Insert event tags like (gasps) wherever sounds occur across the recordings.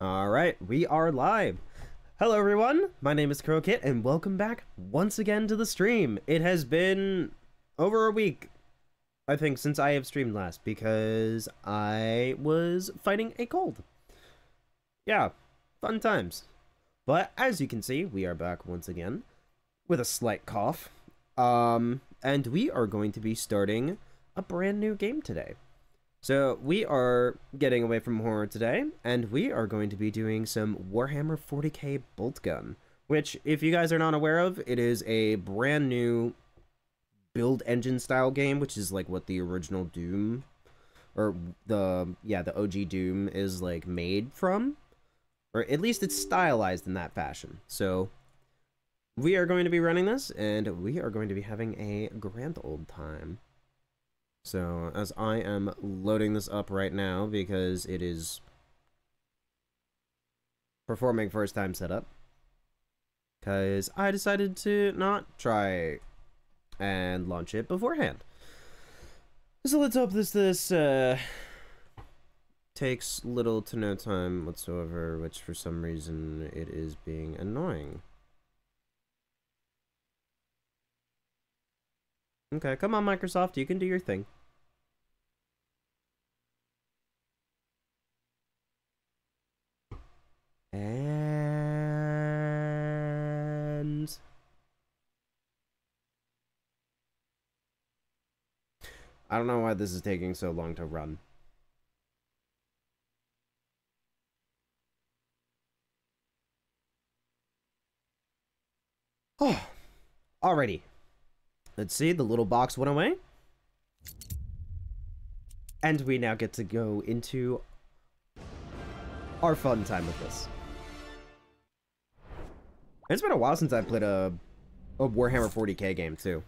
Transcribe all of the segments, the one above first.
All right, we are live. Hello, everyone. My name is Kuro Kitt, and welcome back once again to the stream. It has been over a week, I think, since I have streamed last because I was fighting a cold. Yeah, fun times. But as you can see, we are back once again with a slight cough. Um, and we are going to be starting a brand new game today. So we are getting away from horror today, and we are going to be doing some Warhammer 40k Boltgun, which, if you guys are not aware of, it is a brand new build engine style game, which is like what the original Doom, or the, yeah, the OG Doom is like made from. Or at least it's stylized in that fashion. So we are going to be running this, and we are going to be having a grand old time. So, as I am loading this up right now, because it is performing first time setup, because I decided to not try and launch it beforehand. So let's hope this, this, uh, takes little to no time whatsoever, which for some reason it is being annoying. Okay, come on, Microsoft, you can do your thing. And... I don't know why this is taking so long to run. (sighs) Oh, already. Let's see, the little box went away. And we now get to go into our fun time with this. It's been a while since I played a, a Warhammer 40k game, too.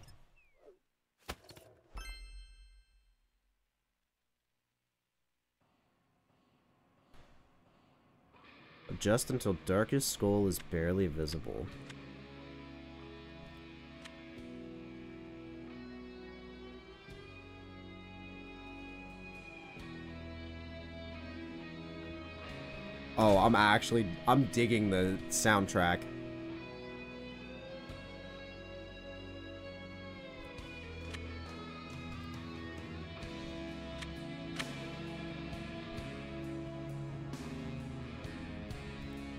Just until Darkest Skull is barely visible. Oh, I'm actually, I'm digging the soundtrack.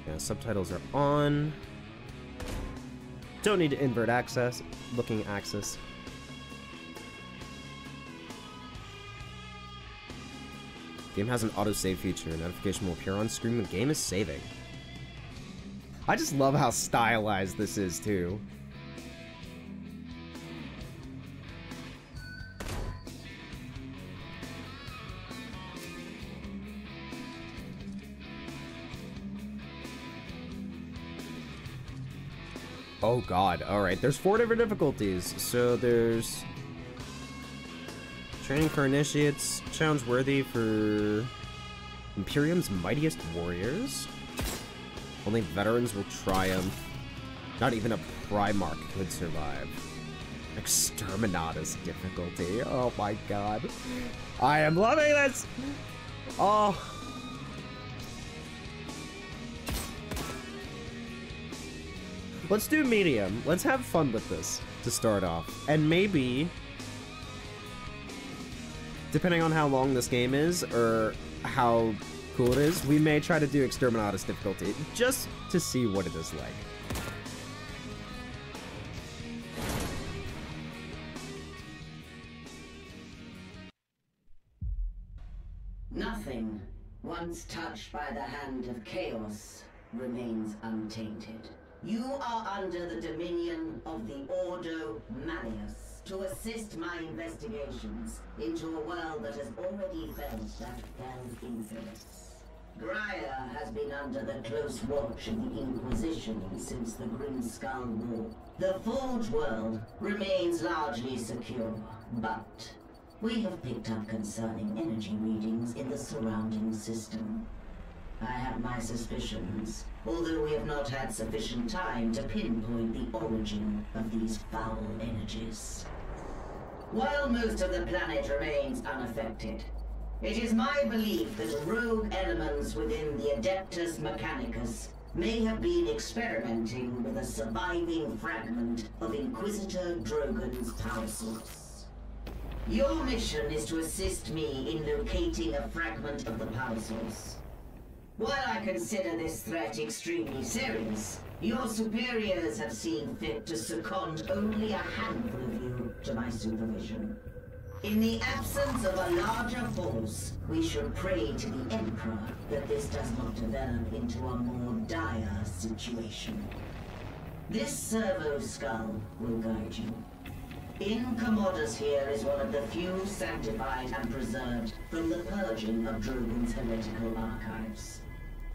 Yeah, subtitles are on. Don't need to invert access, looking axis. Game has an autosave feature. A Notification will appear on screen when game is saving. I just love how stylized this is, too. Oh god, alright. There's four different difficulties. So there's Training for initiates, challenge worthy for Imperium's mightiest warriors. Only veterans will triumph. Not even a Primarch could survive. Exterminatus difficulty. Oh my god. I am loving this! Oh. Let's do medium. Let's have fun with this to start off. And maybe depending on how long this game is or how cool it is, we may try to do Exterminatus difficulty just to see what it is like. Nothing, once touched by the hand of chaos, remains untainted. You are under the dominion of the Ordo Malleus to assist my investigations into a world that has already felt that fell's influence. Graia has been under the close watch of the Inquisition since the Grim Skull War. The Forge world remains largely secure, but we have picked up concerning energy readings in the surrounding system. I have my suspicions, although we have not had sufficient time to pinpoint the origin of these foul energies. While most of the planet remains unaffected, it is my belief that rogue elements within the Adeptus Mechanicus may have been experimenting with a surviving fragment of Inquisitor Drogan's power source. Your mission is to assist me in locating a fragment of the power source. While I consider this threat extremely serious, your superiors have seen fit to second only a handful of you to my supervision. In the absence of a larger force, we should pray to the Emperor that this does not develop into a more dire situation. This servo skull will guide you. Incommodus here is one of the few sanctified and preserved from the purging of Drogan's heretical archives.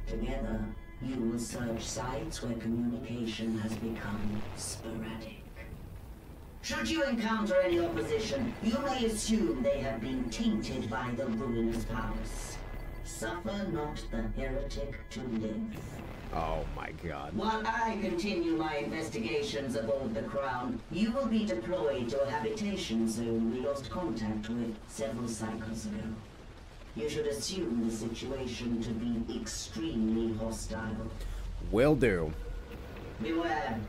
Together, you will search sites where communication has become sporadic. Should you encounter any opposition, you may assume they have been tainted by the ruinous powers. Suffer not the heretic to live. Oh my god. While I continue my investigations aboard the Crown, you will be deployed to a habitation zone we lost contact with several cycles ago. You should assume the situation to be extremely hostile. Will do. Beware.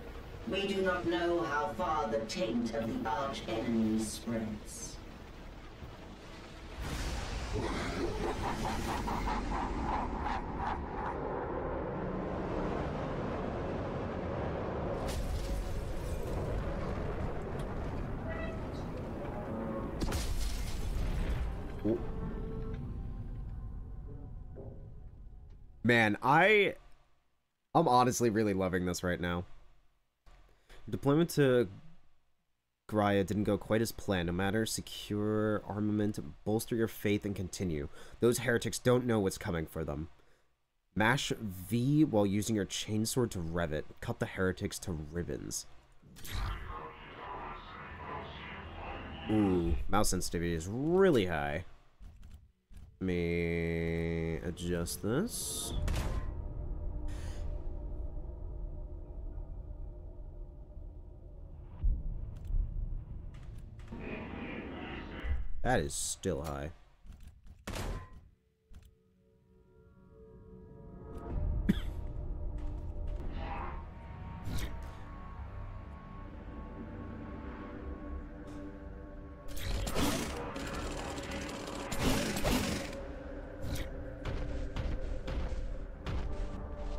We do not know how far the taint of the arch enemy spreads. Man, I I'm honestly really loving this right now. Deployment to Graia didn't go quite as planned. No matter, secure armament, bolster your faith, and continue. Those heretics don't know what's coming for them. Mash V while using your chainsword to rev it. Cut the heretics to ribbons. Ooh, mouse sensitivity is really high. Let me adjust this. That is still high.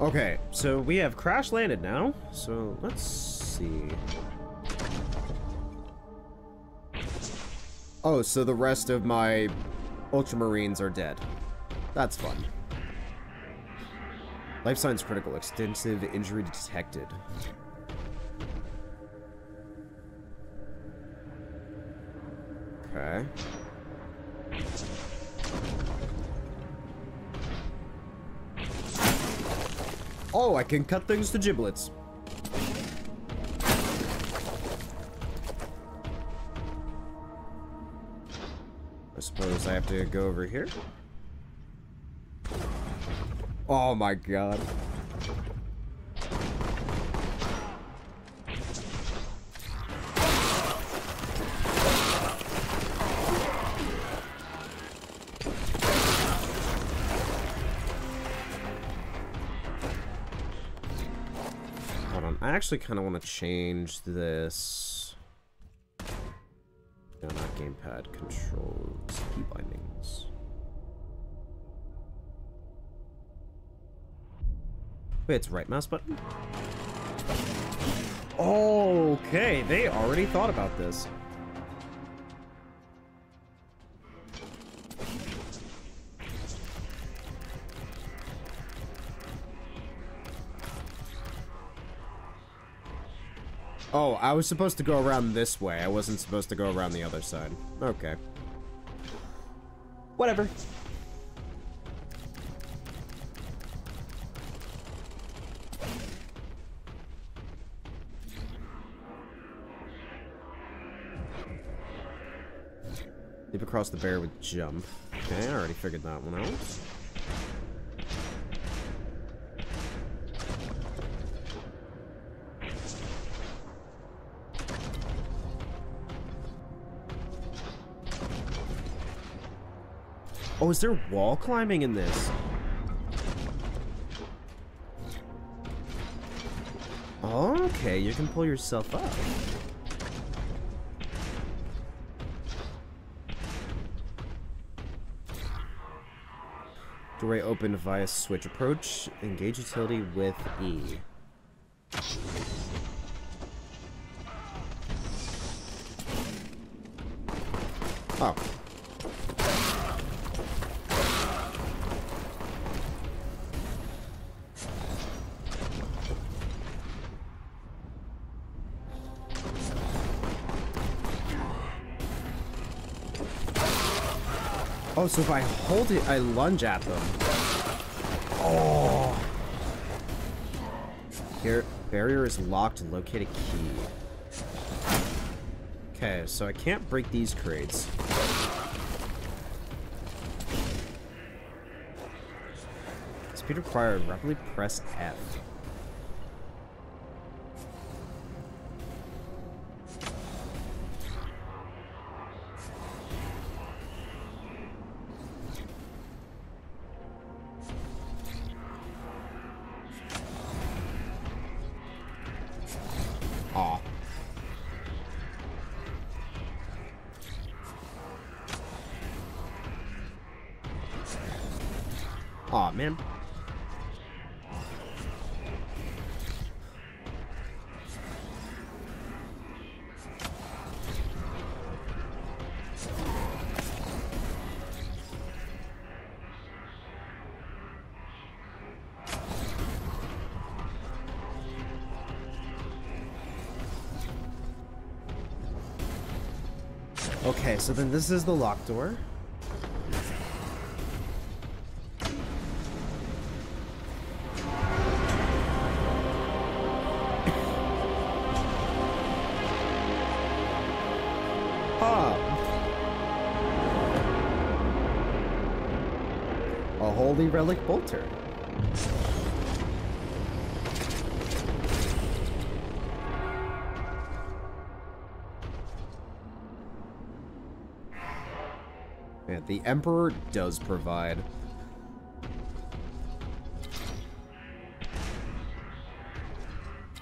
Okay, so we have crash landed now. So let's see. Oh, so the rest of my Ultramarines are dead. That's fun. Life signs critical. Extensive injury detected. Okay. Oh, I can cut things to giblets. I suppose I have to go over here. Oh my god. I actually kind of want to change this. No, not gamepad controls, key bindings. Wait, it's right mouse button? Okay, they already thought about this. Oh, I was supposed to go around this way. I wasn't supposed to go around the other side. Okay. Whatever. Leap across the bear with jump. Okay, I already figured that one out. Is there wall climbing in this? Okay, you can pull yourself up. Doorway opened via switch approach. Engage utility with E. Oh. So if I hold it, I lunge at them. Oh. Here, barrier is locked and locate a key. Okay, so I can't break these crates. Speed required. Rapidly press F. so then this is the locked door. (laughs) Ah. A holy relic bolter. The Emperor does provide.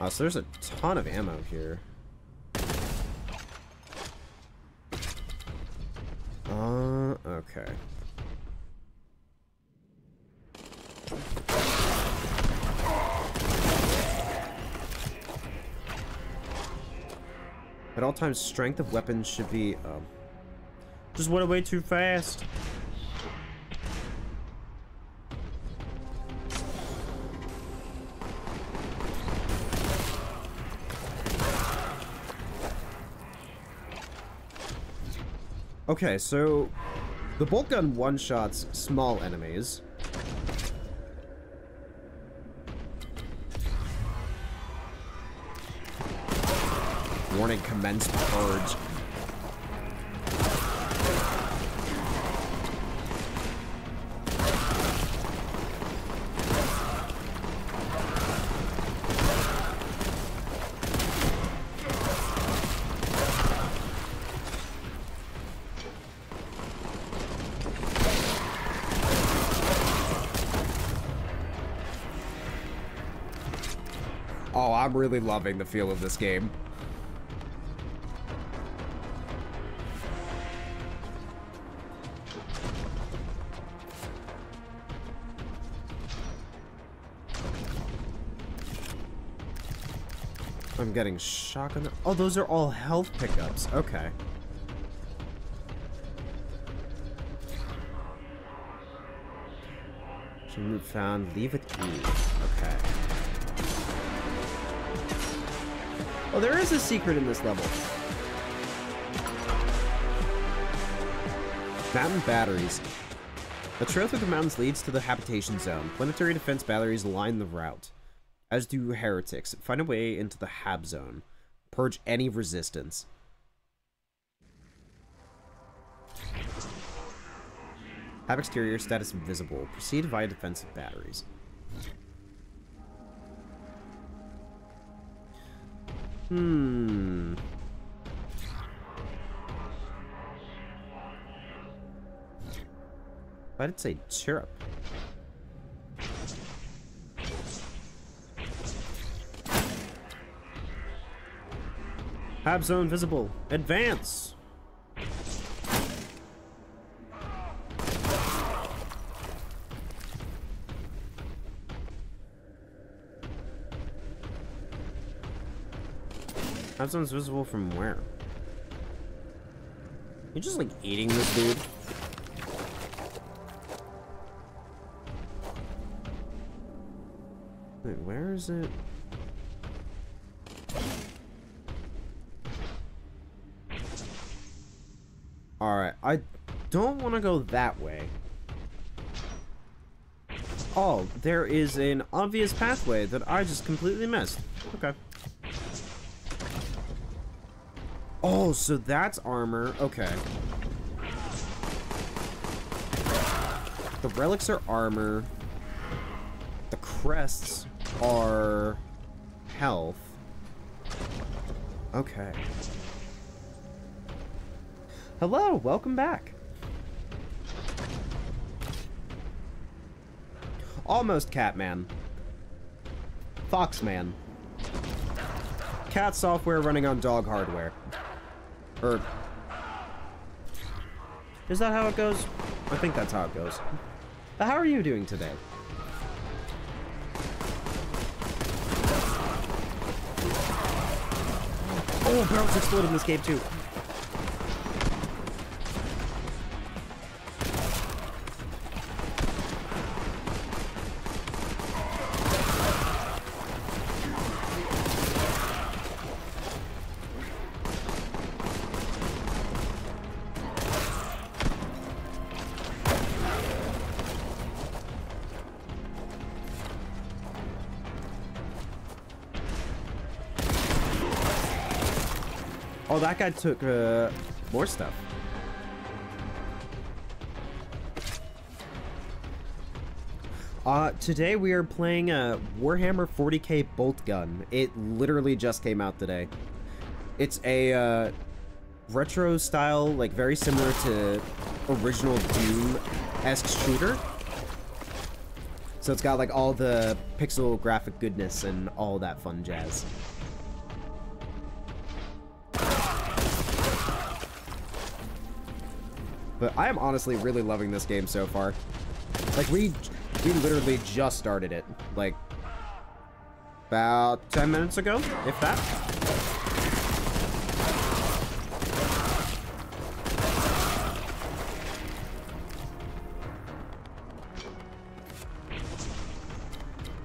Oh, so there's a ton of ammo here. Uh, okay. At all times, strength of weapons should be, um, just went away too fast. Okay, so the bolt gun one-shots small enemies. Warning, commence purge. I'm really loving the feel of this game. I'm getting shotgun. Oh, those are all health pickups. Okay. Found. Leave with E. Okay. Oh, there is a secret in this level. Mountain batteries. The trail through the mountains leads to the habitation zone. Planetary defense batteries line the route. As do heretics. Find a way into the hab zone. Purge any resistance. Hab exterior status invisible. Proceed via defensive batteries. Hmm. I did say chirp. Hab zone visible. Advance! Hab zone's visible from where? You're just like eating this dude? Wait, where is it? Alright, I don't want to go that way. Oh, there is an obvious pathway that I just completely missed. Okay. Oh, so that's armor. Okay. The relics are armor. The crests are health. Okay. Hello, welcome back. Almost Catman. Foxman. Cat software running on dog hardware. Or... Is that how it goes? I think that's how it goes. But how are you doing today? Oh, barrels explode in this game too. That guy took uh, more stuff. Uh, today we are playing a Warhammer 40k bolt gun. It literally just came out today. It's a uh, retro style, like very similar to original Doom-esque shooter. So it's got like all the pixel graphic goodness and all that fun jazz. But I am honestly really loving this game so far. Like, we, we literally just started it. Like, about 10 minutes ago, if that.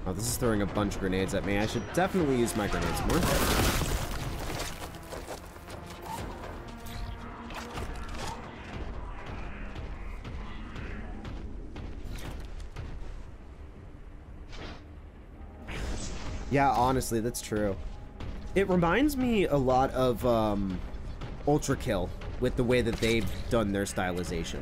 Oh, this is throwing a bunch of grenades at me. I should definitely use my grenades more. Yeah, honestly, that's true. It reminds me a lot of um, Ultrakill with the way that they've done their stylization.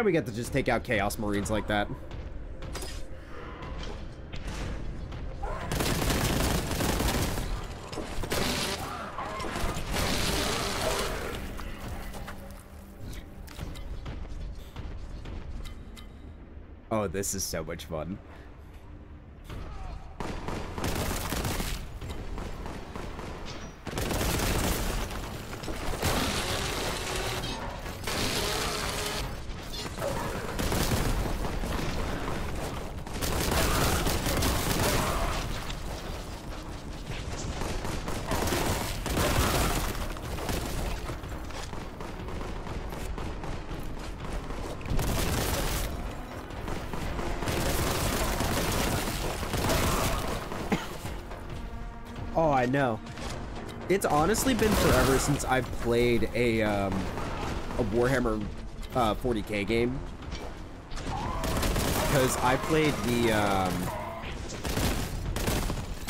And we get to just take out Chaos Marines like that. Oh, this is so much fun. I know. It's honestly been forever since I've played a um, a Warhammer uh, 40k game because I played the um,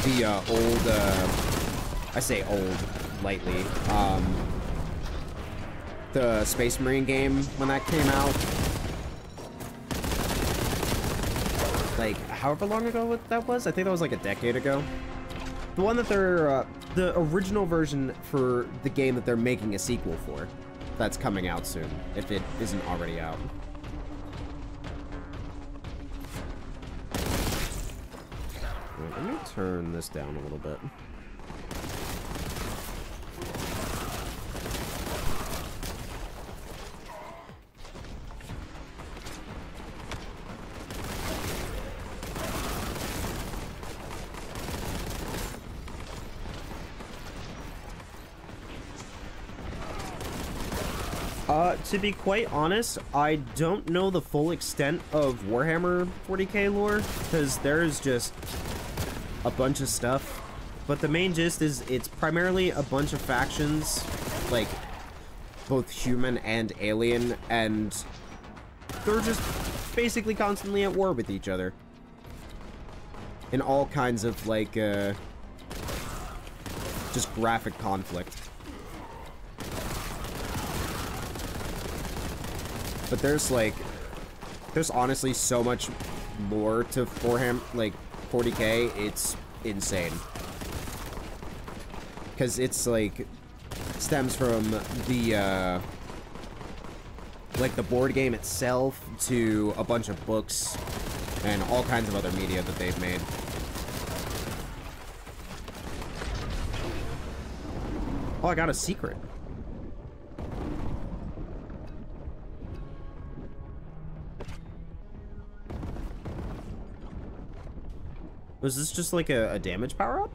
the uh, old uh, I say old lightly. Um, the Space Marine game when that came out. Like, however long ago that was? I think that was like a decade ago. The one that they're, uh, the original version for the game that they're making a sequel for. That's coming out soon, if it isn't already out. Wait, let me turn this down a little bit. Uh, to be quite honest, I don't know the full extent of Warhammer 40k lore, because there's just a bunch of stuff. But the main gist is it's primarily a bunch of factions, like, both human and alien, and they're just basically constantly at war with each other. In all kinds of, like, uh, just graphic conflict. But there's like, there's honestly so much more to Warhammer, like 40k. It's insane. Because it's like, stems from the, uh, like the board game itself to a bunch of books and all kinds of other media that they've made. Oh, I got a secret. Was this just like a, a damage power-up?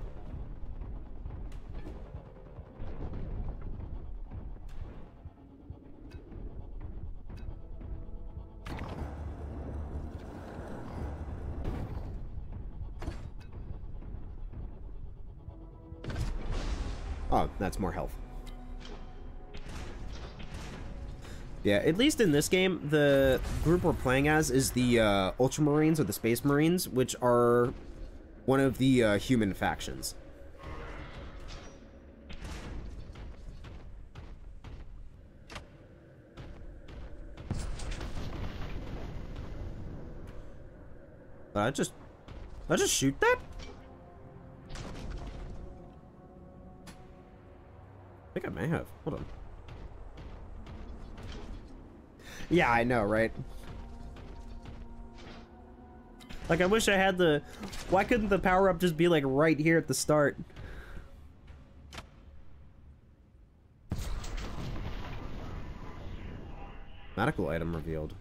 Oh, that's more health. Yeah, at least in this game, the group we're playing as is the uh, Ultramarines or the Space Marines, which are one of the uh, human factions. I just... I just shoot that? I think I may have. Hold on. Yeah, I know, right? Like, I wish I had the... Why couldn't the power-up just be, like, right here at the start? Medical item revealed.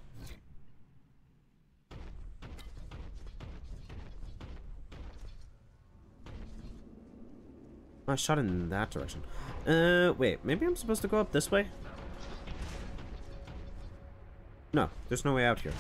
I shot in that direction. Uh, wait, maybe I'm supposed to go up this way? No, there's no way out here.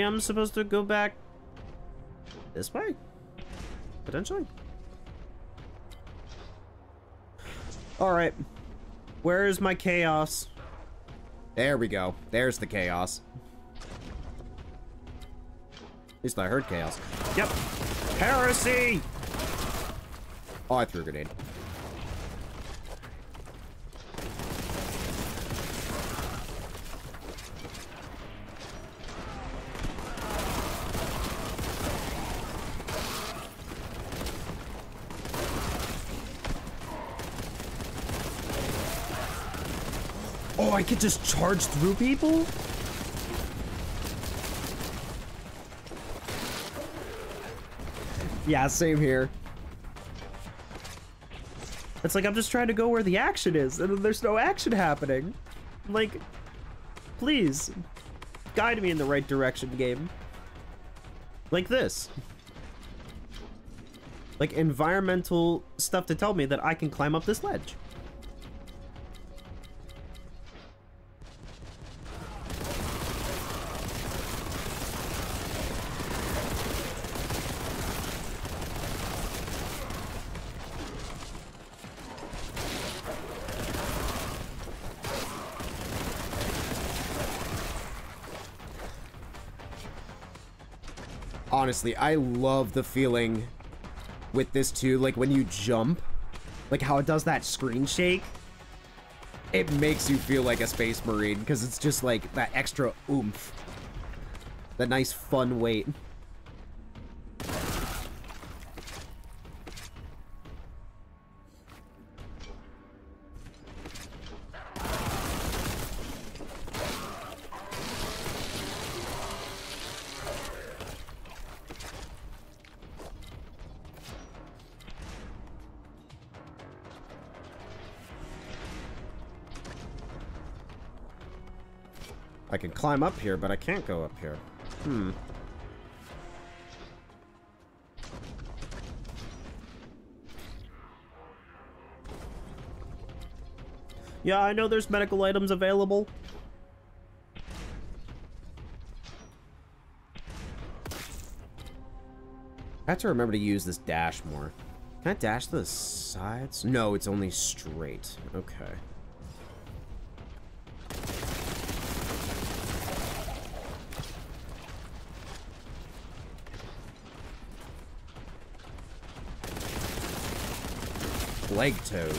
Maybe I'm supposed to go back this way? Potentially? Alright. Where is my chaos? There we go. There's the chaos. At least I heard chaos. Yep. Heresy! Oh, I threw a grenade. I could just charge through people? Yeah, same here. It's like I'm just trying to go where the action is, and there's no action happening. Like, please, guide me in the right direction, game. Like this. like environmental stuff to tell me that I can climb up this ledge. Honestly, I love the feeling with this too. Like when you jump, like how it does that screen shake. It makes you feel like a space marine because it's just like that extra oomph. That nice fun weight. Climb up here, but I can't go up here. Hmm. Yeah, I know there's medical items available. I have to remember to use this dash more. Can I dash to the sides? No, it's only straight. Okay. Plague Toad.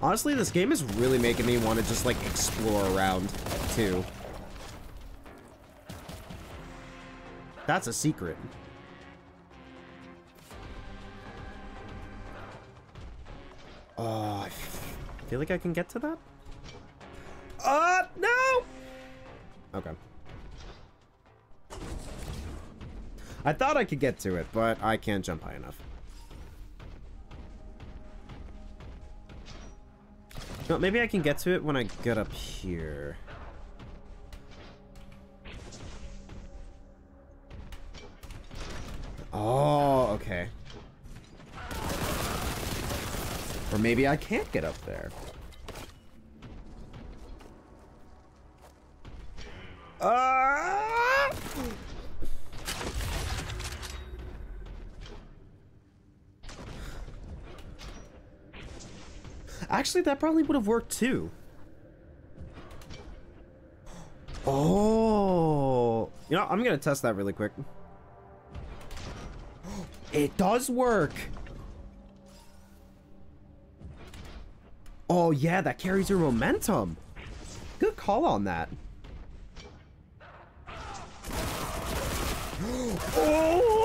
Honestly, this game is really making me want to just, like, explore around, too. That's a secret. I can get to that? Uh, no! Okay. I thought I could get to it, but I can't jump high enough. No, maybe I can get to it when I get up here. Oh, okay. Or maybe I can't get up there. Actually, that probably would have worked too. Oh. You know, I'm going to test that really quick. It does work. Oh, yeah, that carries your momentum. Good call on that. (gasps) oh!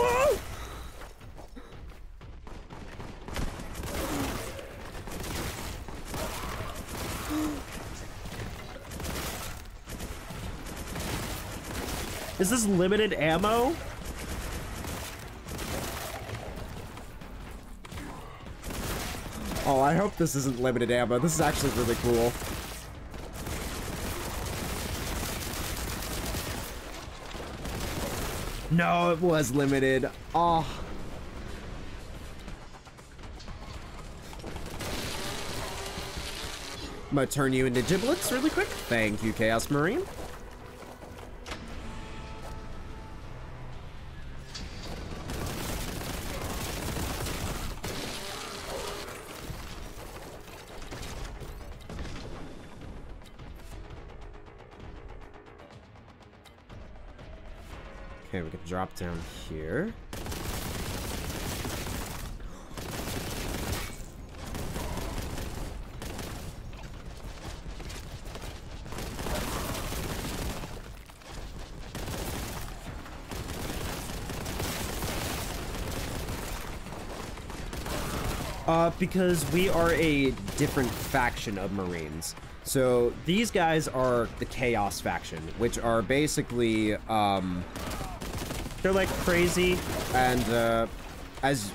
Is this limited ammo? Oh, I hope this isn't limited ammo. This is actually really cool. No, it was limited. Ah. Oh. I'm gonna turn you into giblets really quick. Thank you, Chaos Marine. Drop down here. Uh, because we are a different faction of Marines. So these guys are the Chaos faction, which are basically, um, They're like crazy. And uh, as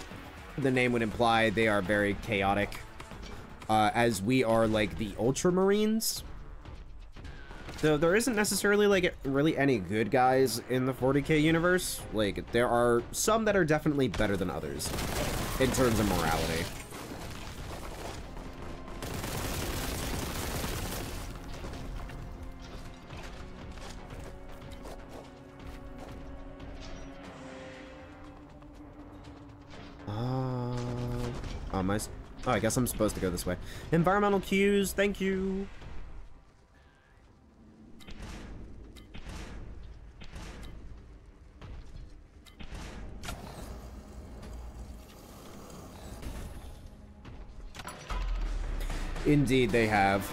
the name would imply, they are very chaotic. Uh, as we are like the Ultramarines. Though there isn't necessarily like really any good guys in the 40k universe. Like there are some that are definitely better than others in terms of morality. Oh, I guess I'm supposed to go this way. Environmental cues, thank you. Indeed, they have.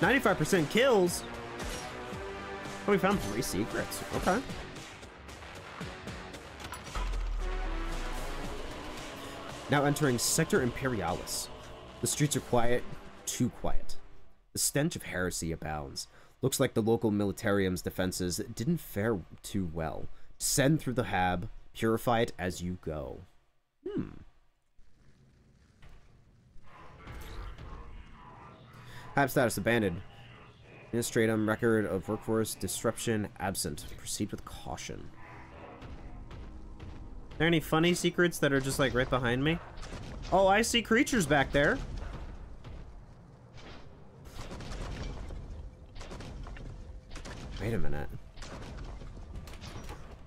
95% kills? Oh, we found three secrets. Okay. Now entering Sector Imperialis. The streets are quiet, too quiet. The stench of heresy abounds. Looks like the local militarium's defenses didn't fare too well. Send through the hab, purify it as you go. Hmm. Hab status abandoned. Administratum record of workforce disruption absent. Proceed with caution. Are there any funny secrets that are just like right behind me? Oh, I see creatures back there. Wait a minute.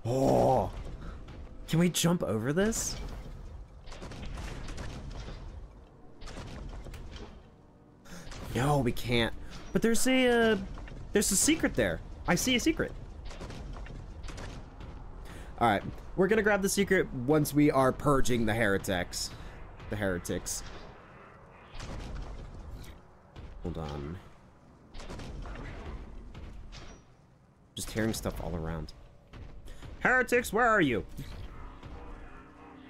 Oh, can we jump over this? No, we can't. But there's a, uh, there's a secret there. I see a secret. All right, we're gonna grab the secret once we are purging the heretics. The heretics. Hold on. Just hearing stuff all around. Heretics, where are you?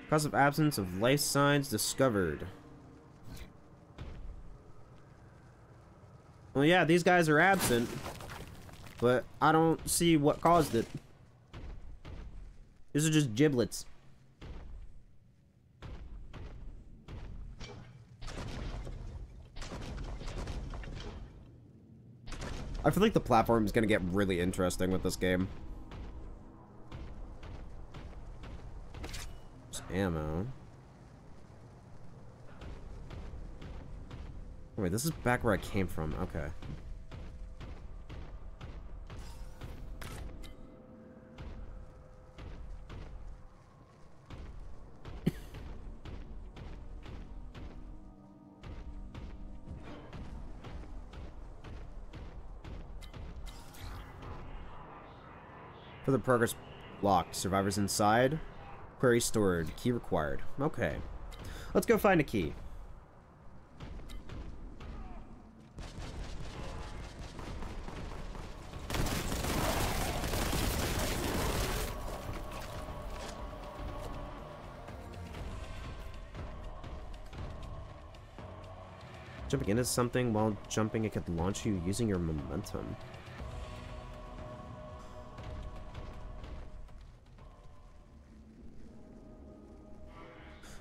Cause of absence of life signs discovered. Well, yeah, these guys are absent, but I don't see what caused it. These are just giblets. I feel like the platform is going to get really interesting with this game. There's ammo. Wait, this is back where I came from. Okay. The progress locked. Survivors inside. Query stored. Key required. Okay. Let's go find a key. Jumping into something while jumping, it could launch you using your momentum.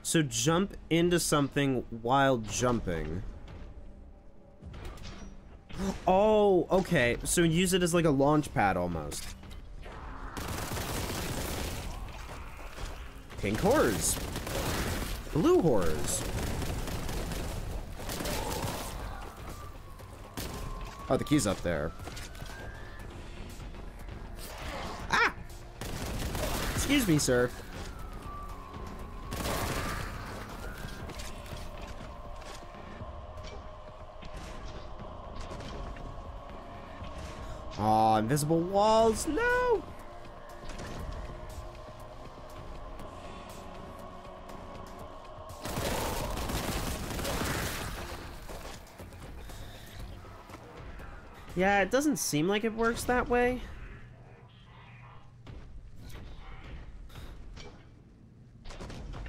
So jump into something while jumping. Oh, okay. So use it as like a launch pad almost. Pink horrors. Blue horrors. Oh, the key's up there. Ah! Excuse me, sir. Invisible walls. No! Yeah, it doesn't seem like it works that way.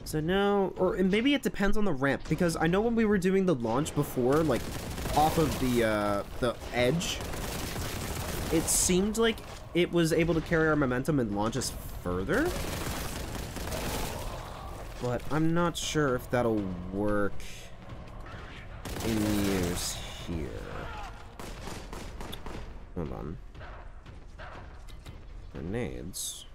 So no, or maybe it depends on the ramp, because I know when we were doing the launch before, like, off of the, uh, the edge, it seemed like it was able to carry our momentum and launch us further. But I'm not sure if that'll work in use here. Hold on. Grenades.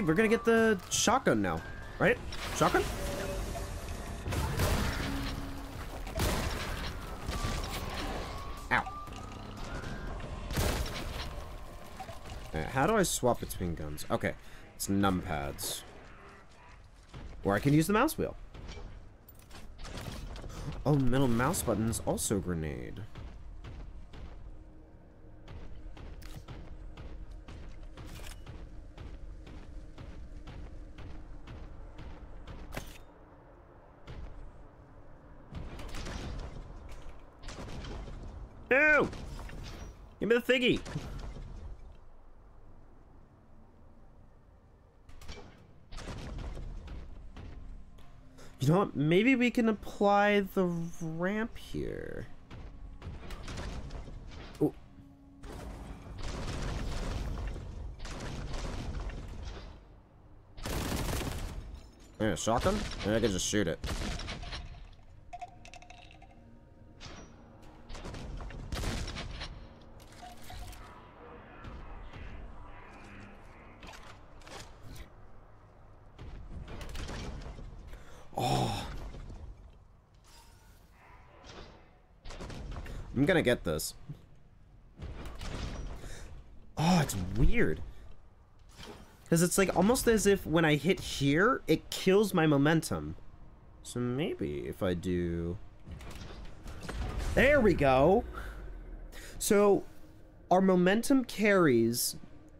We're gonna get the shotgun now, right? Shotgun? Ow. Uh, how do I swap between guns? Okay, it's numpads. Or I can use the mouse wheel. Oh, middle mouse button is also grenade. You know what? Maybe we can apply the ramp here. Oh. Yeah, shotgun? And I can just shoot it. I'm gonna get this. Oh, it's weird. Because it's like almost as if when I hit here, it kills my momentum. So maybe if I do... There we go! So, our momentum carries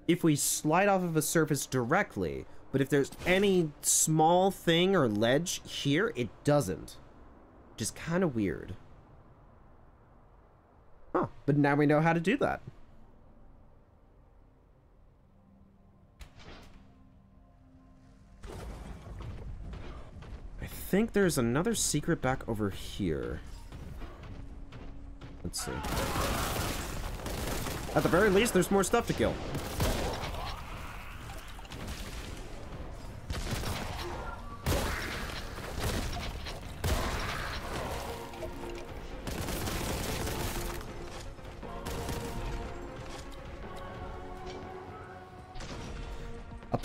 if we slide off of a surface directly, but if there's any small thing or ledge here, it doesn't. Just kind of weird. Huh, but now we know how to do that. I think there's another secret back over here. Let's see. At the very least, there's more stuff to kill.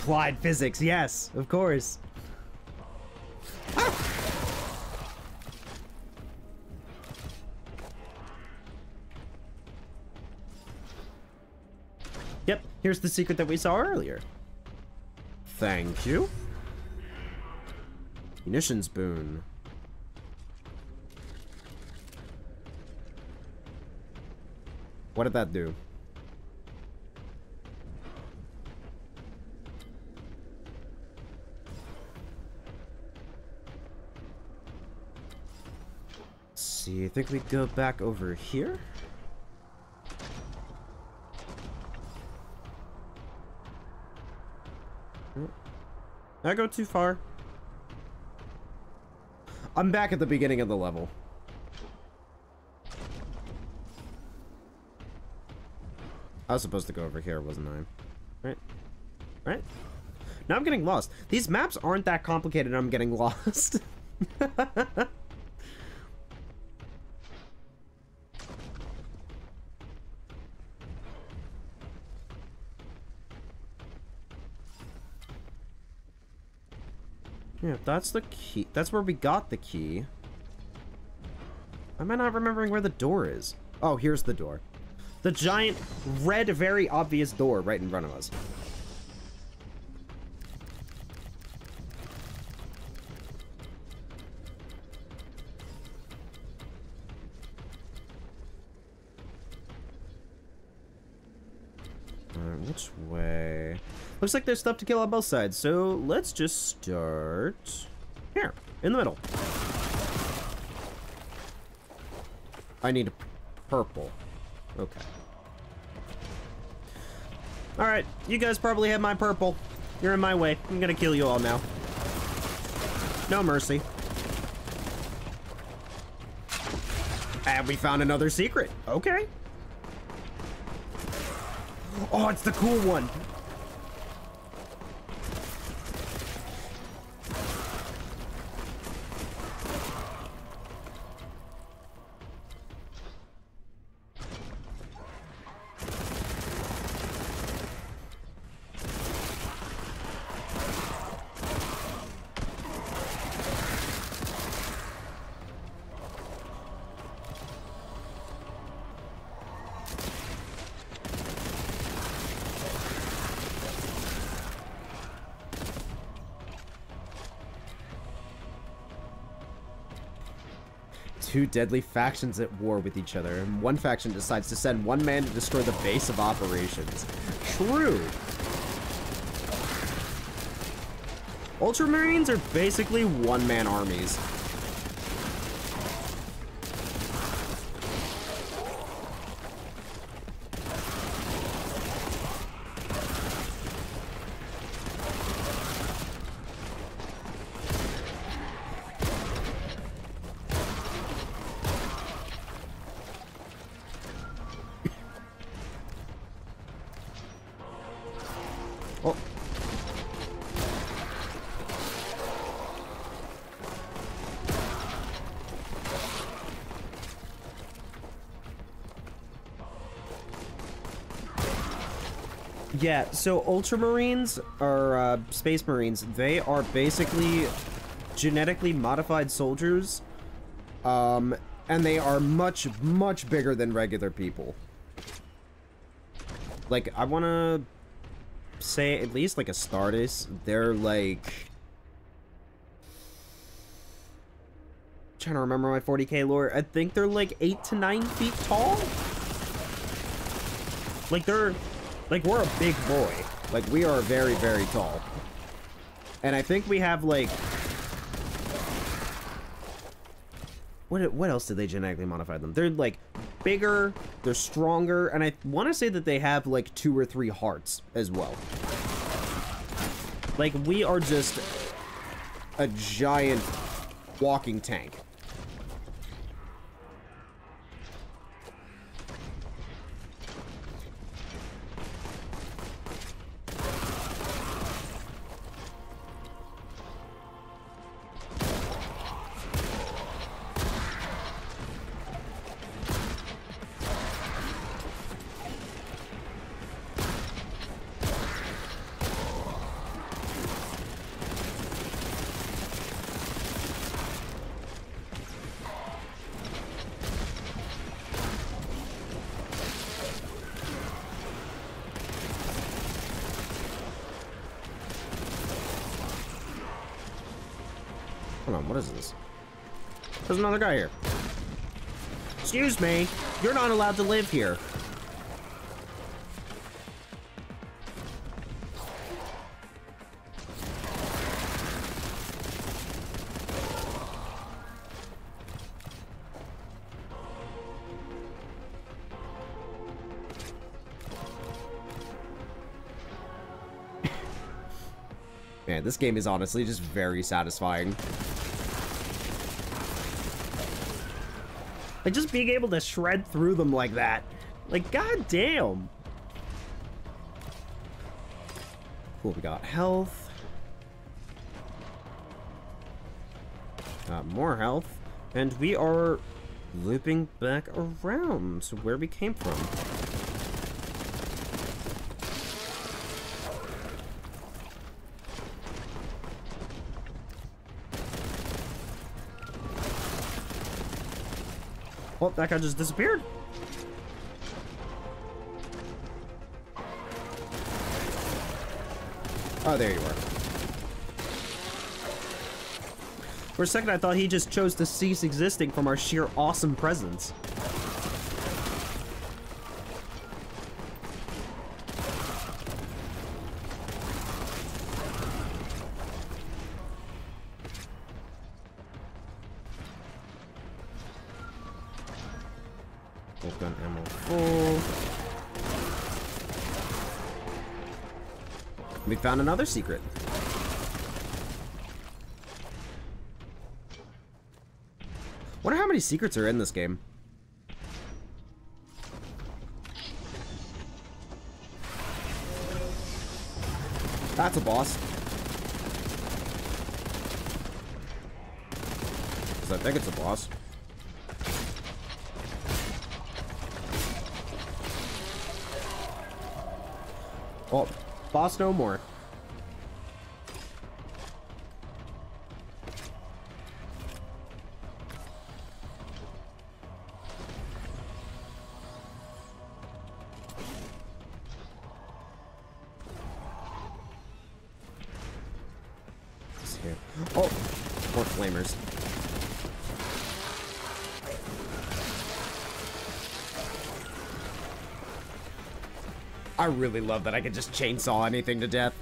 Applied physics, yes, of course. Yep, here's the secret that we saw earlier. Thank you. Munitions boon. What did that do? See. I think we go back over here. I go too far. I'm back at the beginning of the level. I was supposed to go over here, wasn't I? Right? Right? Now I'm getting lost. These maps aren't that complicated I'm getting (laughs) lost. (laughs) that's the key. That's where we got the key. Am I not remembering where the door is? Oh, here's the door. The giant, red, very obvious door right in front of us. Looks like there's stuff to kill on both sides, so let's just start here, in the middle. I need a purple. Okay. Alright, you guys probably have my purple. You're in my way. I'm gonna kill you all now. No mercy. And we found another secret. Okay. Oh, it's the cool one. Two deadly factions at war with each other, and one faction decides to send one man to destroy the base of operations. True. Ultramarines are basically one-man armies. Yeah, so Ultramarines are uh, Space Marines, they are basically genetically modified soldiers. Um, and they are much, much bigger than regular people. Like, I want to say at least like a Astartes, they're like... trying to remember my 40k lore. I think they're like 8 to 9 feet tall? Like, they're like, we're a big boy. Like, we are very, very tall. And I think we have, like... What, what else did they genetically modify them? They're, like, bigger, they're stronger, and I want to say that they have, like, two or three hearts as well. Like, we are just a giant walking tank. On, what is this? There's another guy here. Excuse me, you're not allowed to live here. (laughs) Man, this game is honestly just very satisfying. Like, just being able to shred through them like that. Like, goddamn. Cool, we got health. Got more health. And we are looping back around to where we came from. That guy just disappeared. Oh, there you are. For a second, I thought he just chose to cease existing from our sheer awesome presence. Found another secret. Wonder how many secrets are in this game. That's a boss. I think it's a boss. Well, boss no more. I really love that I can just chainsaw anything to death.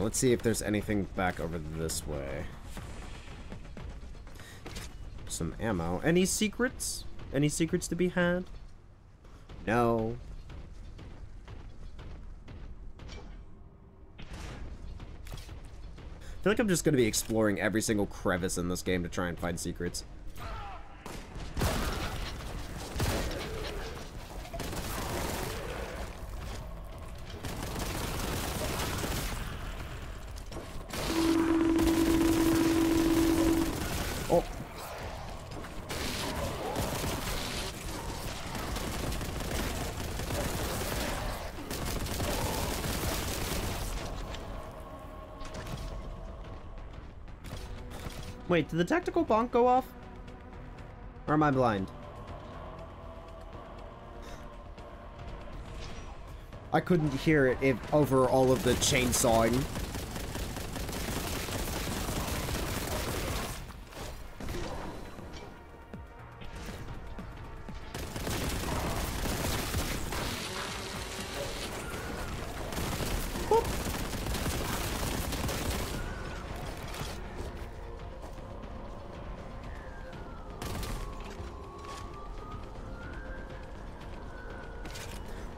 Let's see if there's anything back over this way. Some ammo. Any secrets? Any secrets to be had? No. I feel like I'm just going to be exploring every single crevice in this game to try and find secrets. Wait, did the tactical bonk go off? Or am I blind? I couldn't hear it if, over all of the chainsawing.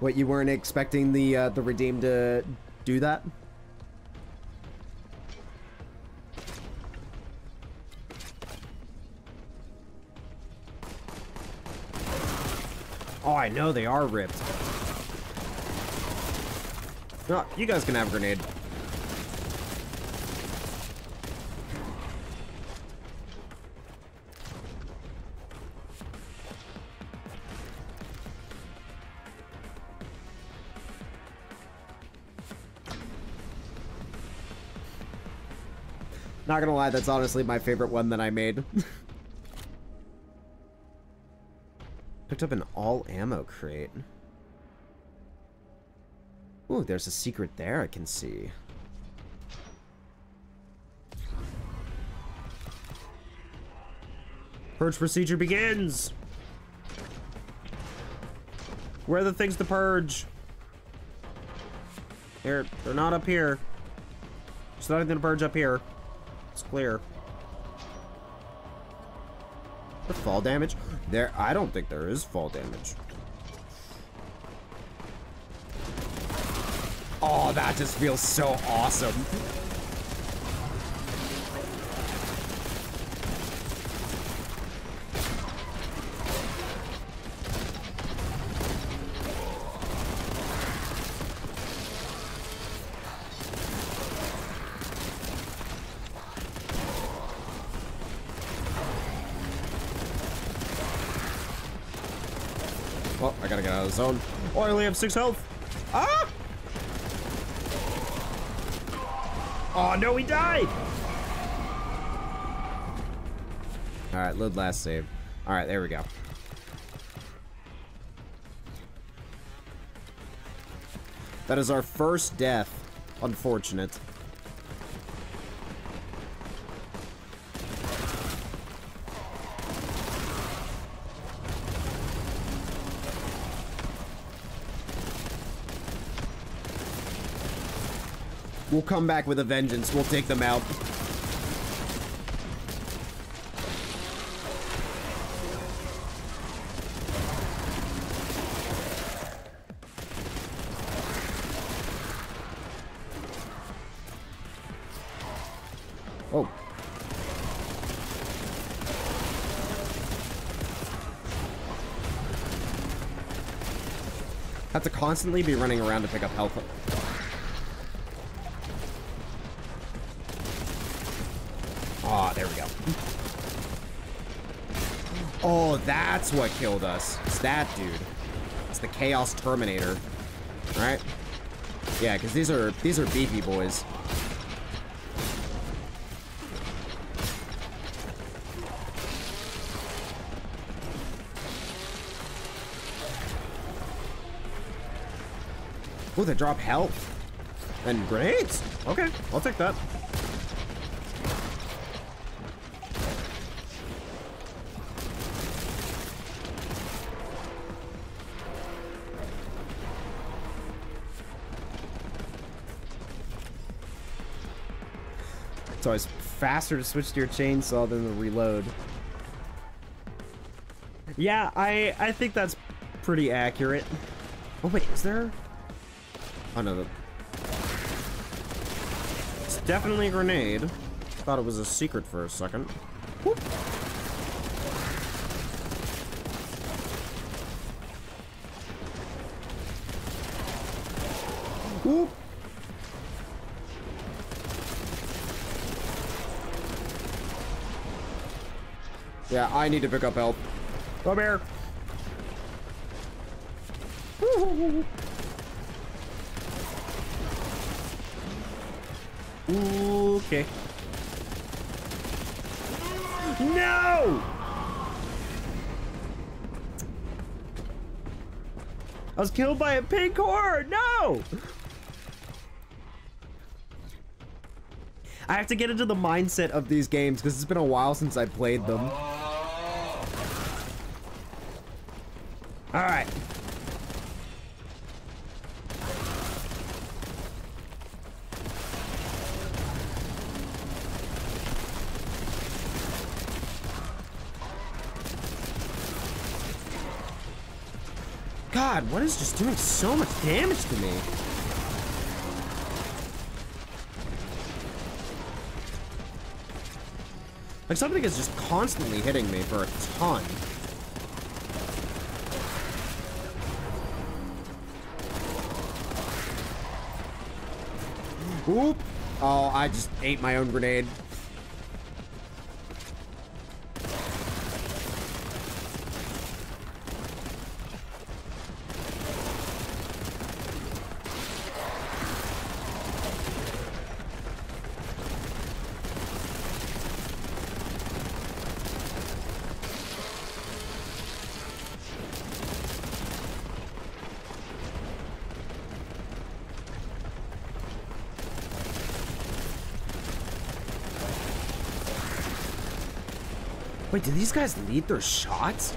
What, you weren't expecting the, uh, the Redeem to do that? Oh, I know they are ripped. No, you guys can have a grenade. Not gonna lie, that's honestly my favorite one that I made. (laughs) Picked up an all ammo crate. Ooh, there's a secret there I can see. Purge procedure begins! Where are the things to purge? Here, they're not up here. There's nothing to purge up here. Clear. The fall damage? There, I don't think there is fall damage. Oh, that just feels so awesome. Well, I gotta get out of the zone. Oh, I only have six health. Ah! Oh, no, he died! Alright, load last save. Alright, there we go. That is our first death. Unfortunate. We'll come back with a vengeance. We'll take them out. Oh. Have to constantly be running around to pick up health. Ah, there we go. Oh, that's what killed us. It's that dude. It's the Chaos Terminator. Right? Yeah, because these are these are beefy boys. Oh, they drop health. And grenades. Okay, I'll take that. Always faster to switch to your chainsaw than to reload. Yeah, I I think that's pretty accurate. Oh wait, is there? Oh no, the... It's definitely a grenade. thought it was a secret for a second. Yeah, I need to pick up health. Come here. Okay. No! I was killed by a pink horde. No! I have to get into the mindset of these games because it's been a while since I played them. All right. Is just doing so much damage to me? Like something is just constantly hitting me for a ton. Oop! Oh, I just ate my own grenade. Wait, do these guys lead their shots?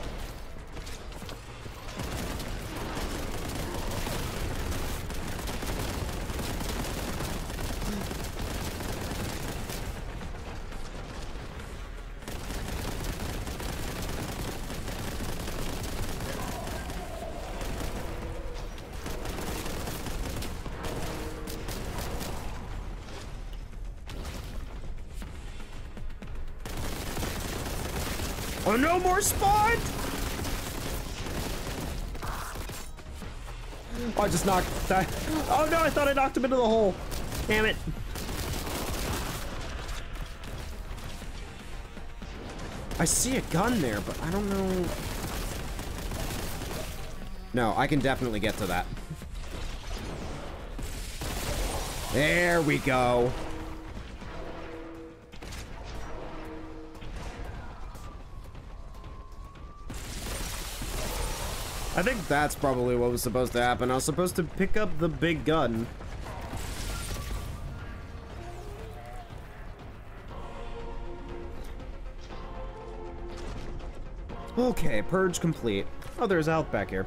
Oh, no more spawn! Oh, I just knocked that. Oh no, I thought I knocked him into the hole. Damn it. I see a gun there, but I don't know. No, I can definitely get to that. There we go. I think that's probably what was supposed to happen. I was supposed to pick up the big gun. Okay, purge complete. Oh, there's health back here.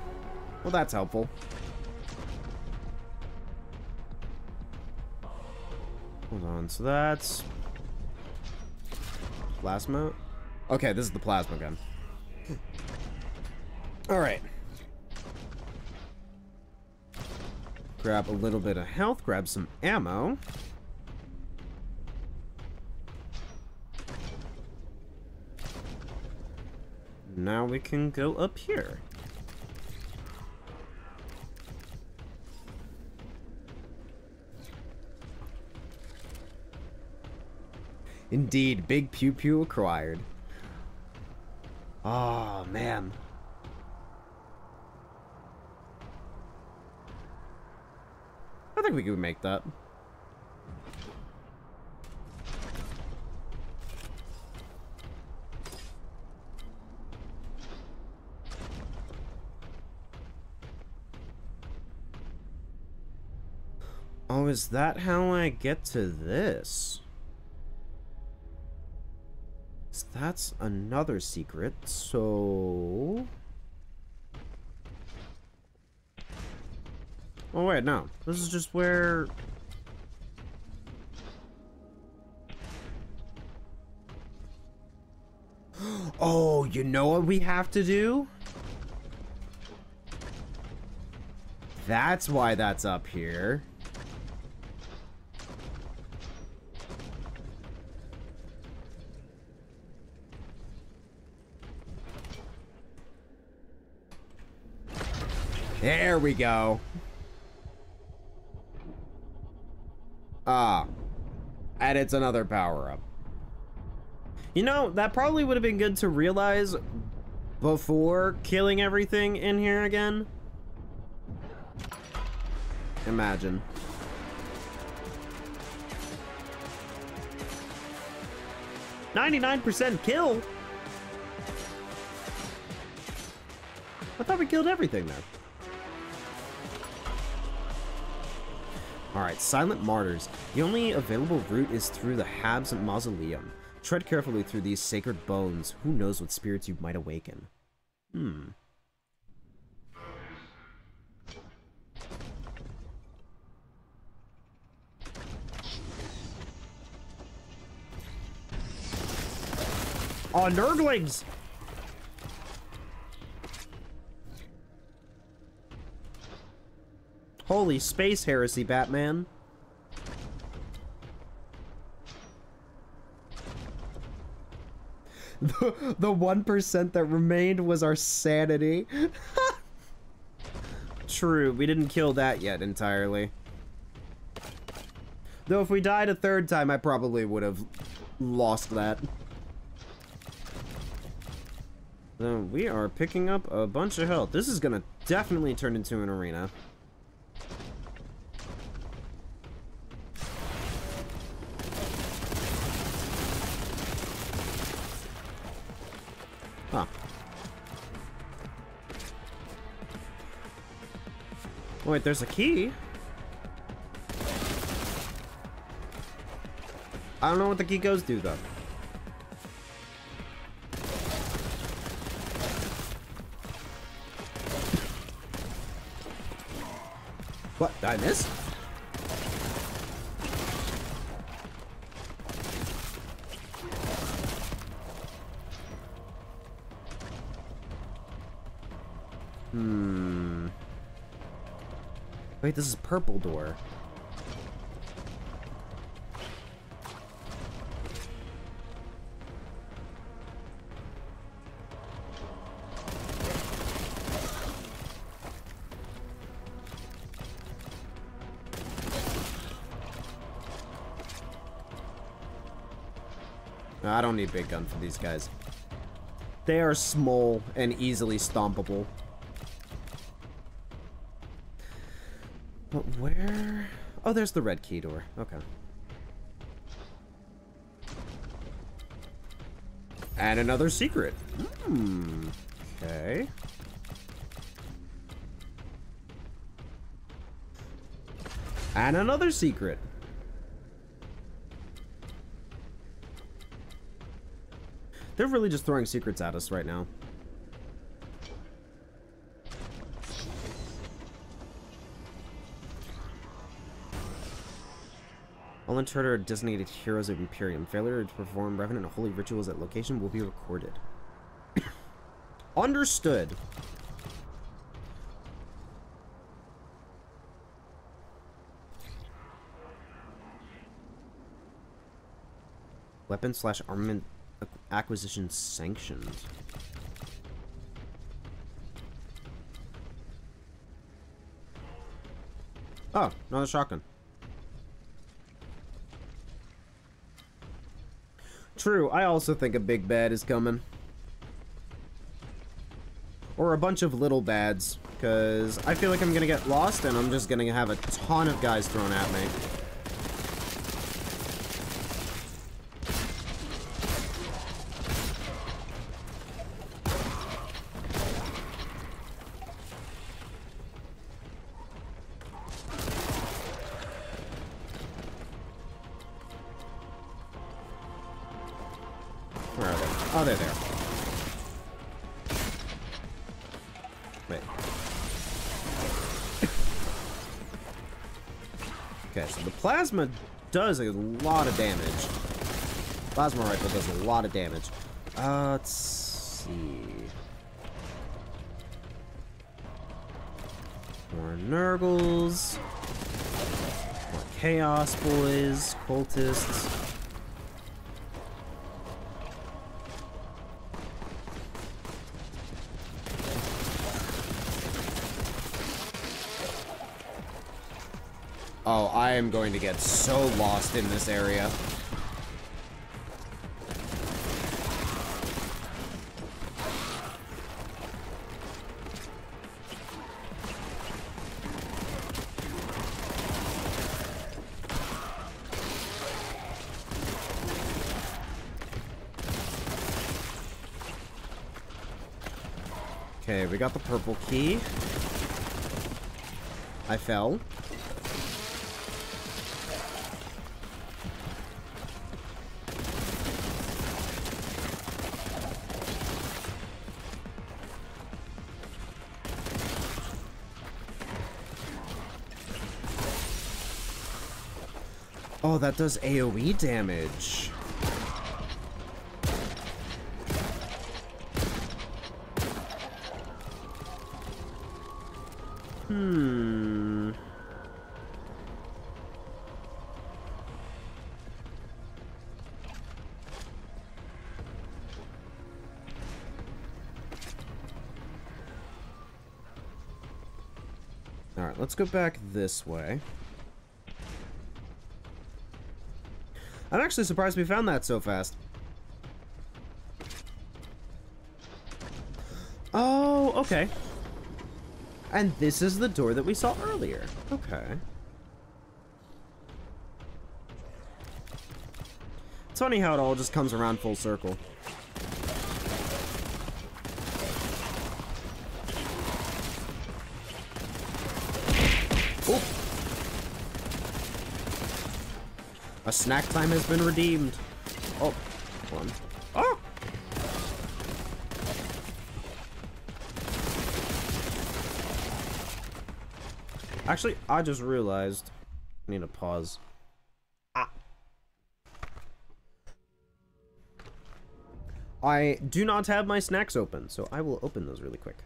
Well, that's helpful. Hold on, so that's... Plasma? Okay, this is the plasma gun. Alright. Grab a little bit of health, grab some ammo. Now we can go up here. Indeed, big pew pew acquired. Oh, man. Think we could make that. Oh, is that how I get to this? That's another secret, so... Oh wait, no. This is just where... (gasps) Oh, you know what we have to do? That's why that's up here. There we go. Ah. And it's another power-up. You know, that probably would have been good to realize before killing everything in here again. Imagine. Ninety-nine percent kill. I thought we killed everything there. Alright, Silent Martyrs. The only available route is through the Habs Mausoleum. Tread carefully through these sacred bones. Who knows what spirits you might awaken. Hmm. Oh, Nurglings! Holy space heresy, Batman. The, the 1% that remained was our sanity. (laughs) True, we didn't kill that yet entirely. Though if we died a third time, I probably would have lost that. So we are picking up a bunch of health. This is gonna definitely turn into an arena. Wait, there's a key? I don't know what the key goes to, though. What? Did I miss? Wait, this is purple door. I don't need big gun for these guys. They are small and easily stompable. Oh, there's the red key door. Okay. And another secret. Hmm. Okay. And another secret. They're really just throwing secrets at us right now. Interred are designated heroes of Imperium. Failure to perform revenant holy rituals at location will be recorded. (coughs) Understood. Weapon slash armament acquisition sanctioned. Oh, another shotgun. True, I also think a big bad is coming. Or a bunch of little bads, because I feel like I'm going to get lost and I'm just going to have a ton of guys thrown at me. Plasma does a lot of damage. Plasma rifle does a lot of damage. Uh, let's see. More Nurgles. More Chaos Boys. Cultists. Am going to get so lost in this area. Okay, we got the purple key. I fell. Oh, that does AoE damage. Hmm. Alright, let's go back this way. Actually surprised we found that so fast. Oh, okay. And this is the door that we saw earlier. Okay. It's funny how it all just comes around full circle. Snack time has been redeemed. Oh, one. Oh! Actually, I just realized I need to pause. Ah. I do not have my snacks open, so I will open those really quick.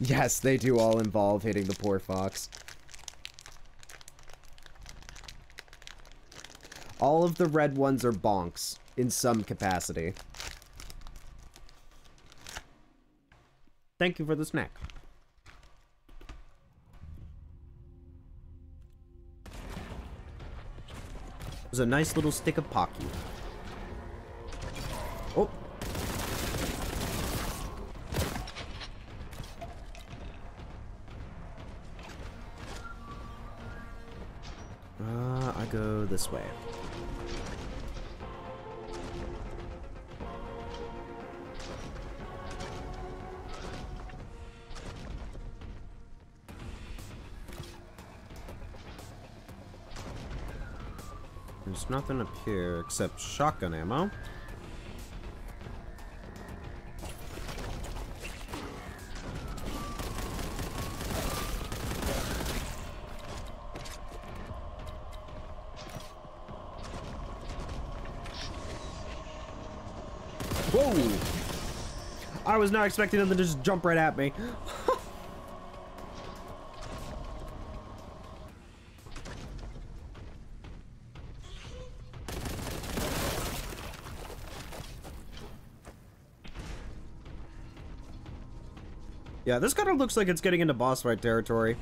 Yes, they do all involve hitting the poor fox. All of the red ones are bonks in some capacity. Thank you for the snack. There's a nice little stick of Pocky. this way. There's nothing up here except shotgun ammo. Was not expecting them to just jump right at me. (laughs) yeah, this kind of looks like it's getting into boss fight territory.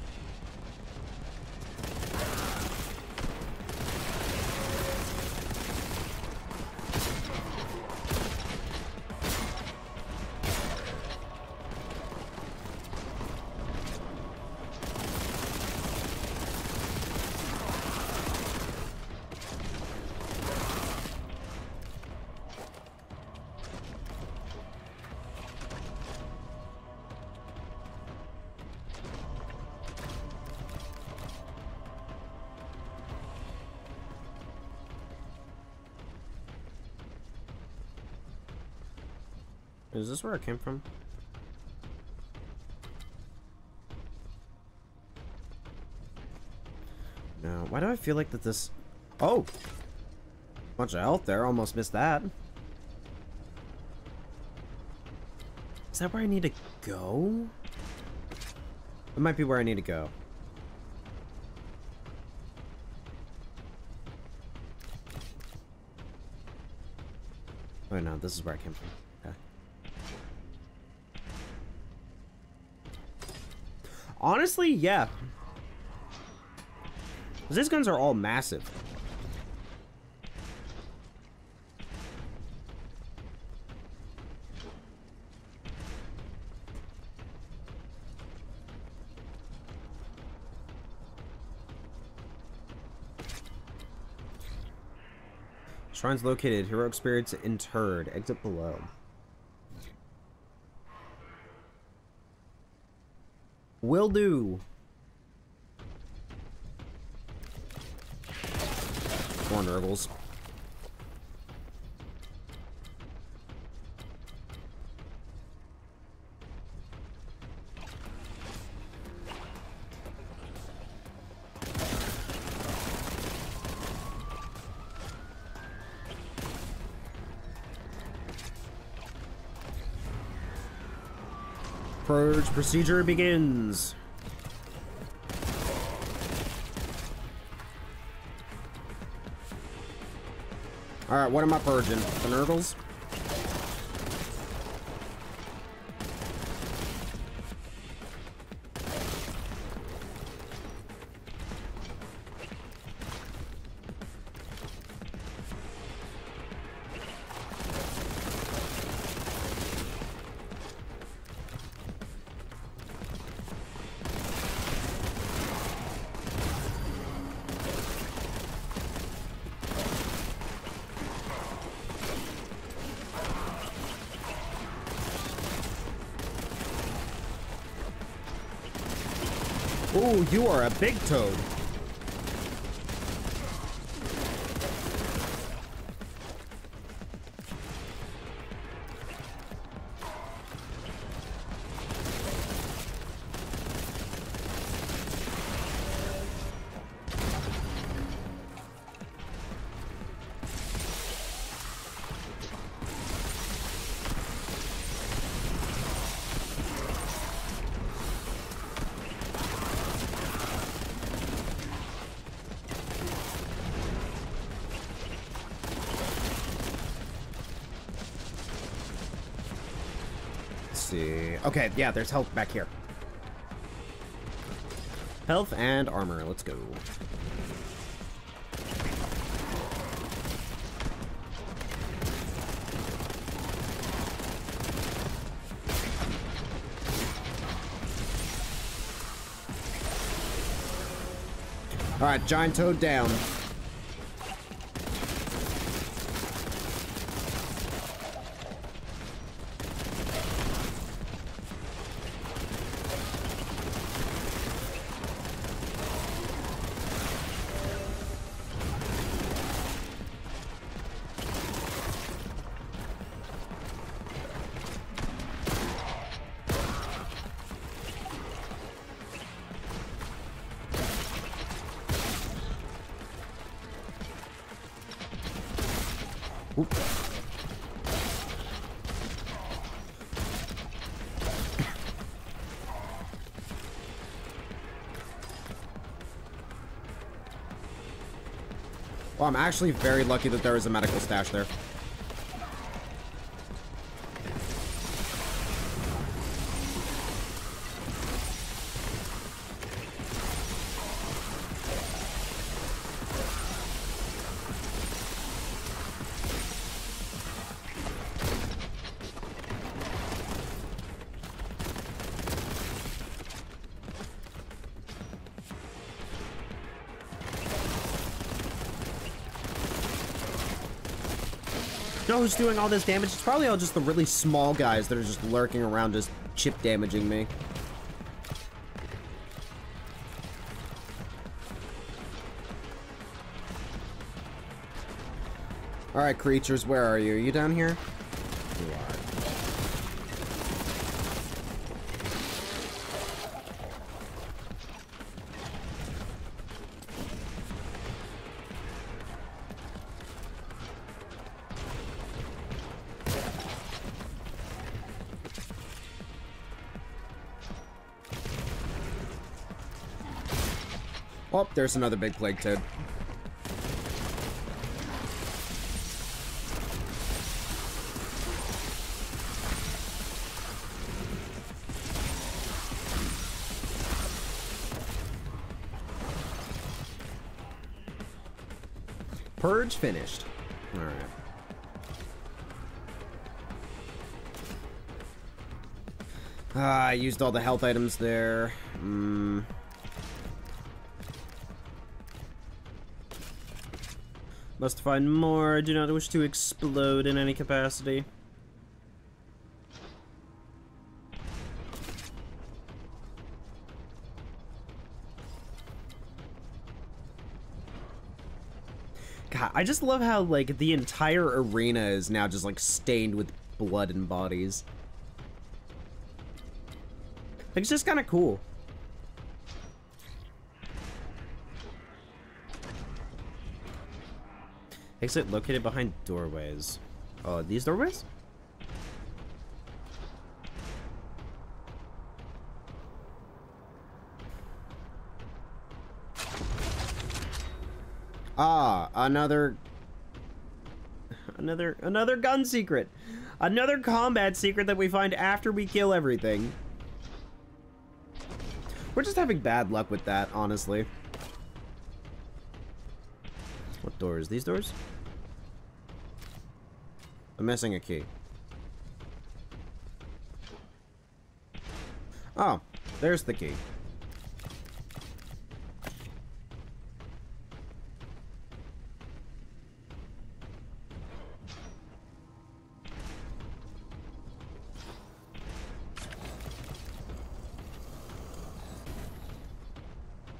This where I came from? No. Why do I feel like that this... Oh! Bunch of health there. Almost missed that. Is that where I need to go? It might be where I need to go. Oh no, this is where I came from. Honestly, yeah. These guns are all massive. Shrines located. Heroic spirits interred. Exit below. Will do. More Nurgles. Procedure begins. Alright, what am I purging? The Nurgles? You are a big toad. Okay, yeah, there's health back here. Health and armor. Let's go. All right, giant toad down. I'm actually very lucky that there is a medical stash there. Who's doing all this damage? It's probably all just the really small guys that are just lurking around just chip damaging me. Alright, creatures, where are you? Are you down here? There's another big plague toad. Purge finished. Alright. Ah, I used all the health items there. Hmm. Must find more. I do not wish to explode in any capacity. God, I just love how, like, the entire arena is now just, like, stained with blood and bodies. Like, it's just kind of cool. Exit located behind doorways. Oh, these doorways? Ah, another... Another, another gun secret. Another combat secret that we find after we kill everything. We're just having bad luck with that, honestly. What doors? These doors? I'm missing a key. Oh, there's the key.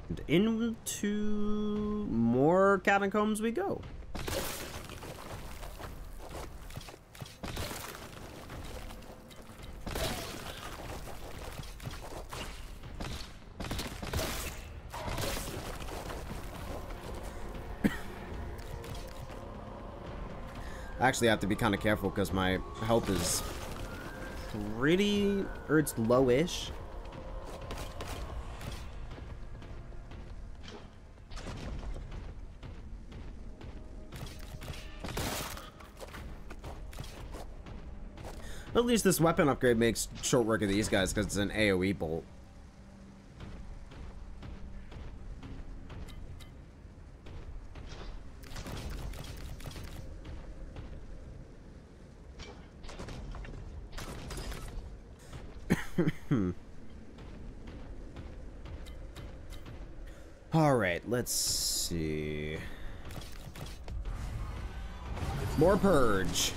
And into catacombs we go. (coughs) I actually have to be kind of careful because my health is... Pretty, or it's lowish. At least this weapon upgrade makes short work of these guys because it's an AoE bolt. (laughs) All right, let's see. More purge.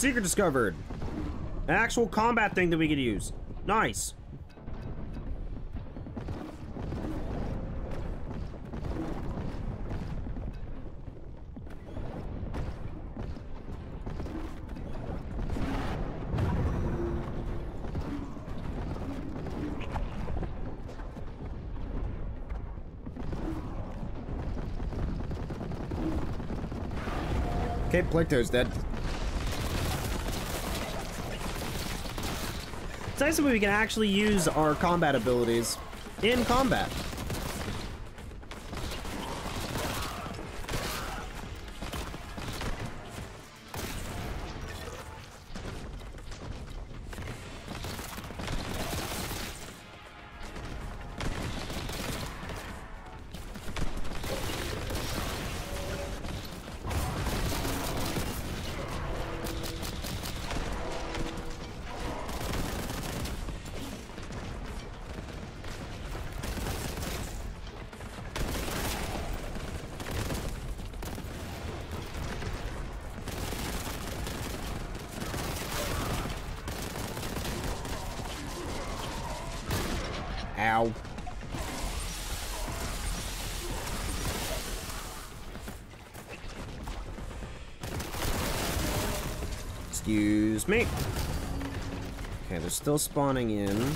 Secret discovered. An actual combat thing that we could use. Nice. Okay, Plecto's dead. It's nice that we can actually use our combat abilities in combat. Excuse me. Okay, they're still spawning in.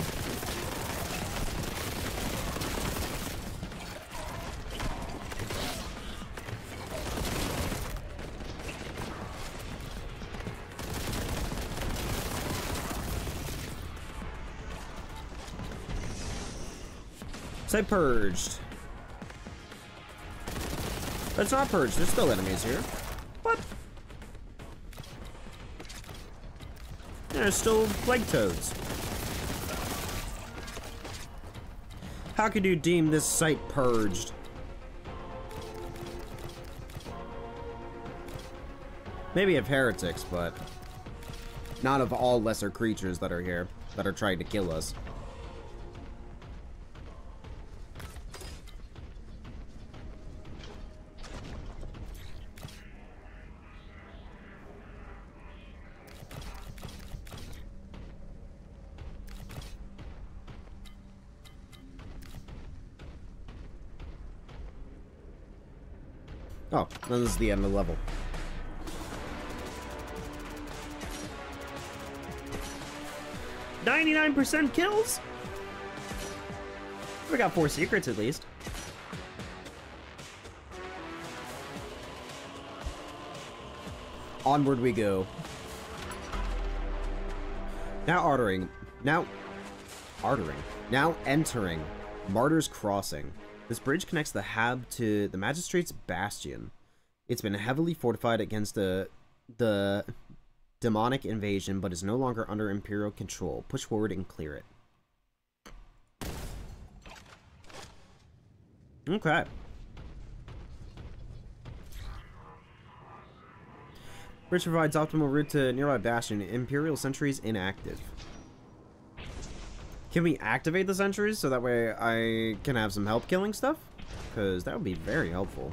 Say purged. That's not purged. There's still enemies here. There's still plague toads. How could you deem this site purged? Maybe of heretics, but Not of all lesser creatures that are here, that are trying to kill us. This is the end of the level. Ninety-nine percent kills. We got four secrets at least. Onward we go. Now ordering. Now artering. Now entering Martyr's Crossing. This bridge connects the Hab to the Magistrate's Bastion. It's been heavily fortified against the the demonic invasion, but is no longer under Imperial control. Push forward and clear it. Okay. Bridge provides optimal route to nearby Bastion. Imperial sentries inactive. Can we activate the sentries so that way I can have some help killing stuff? Because that would be very helpful.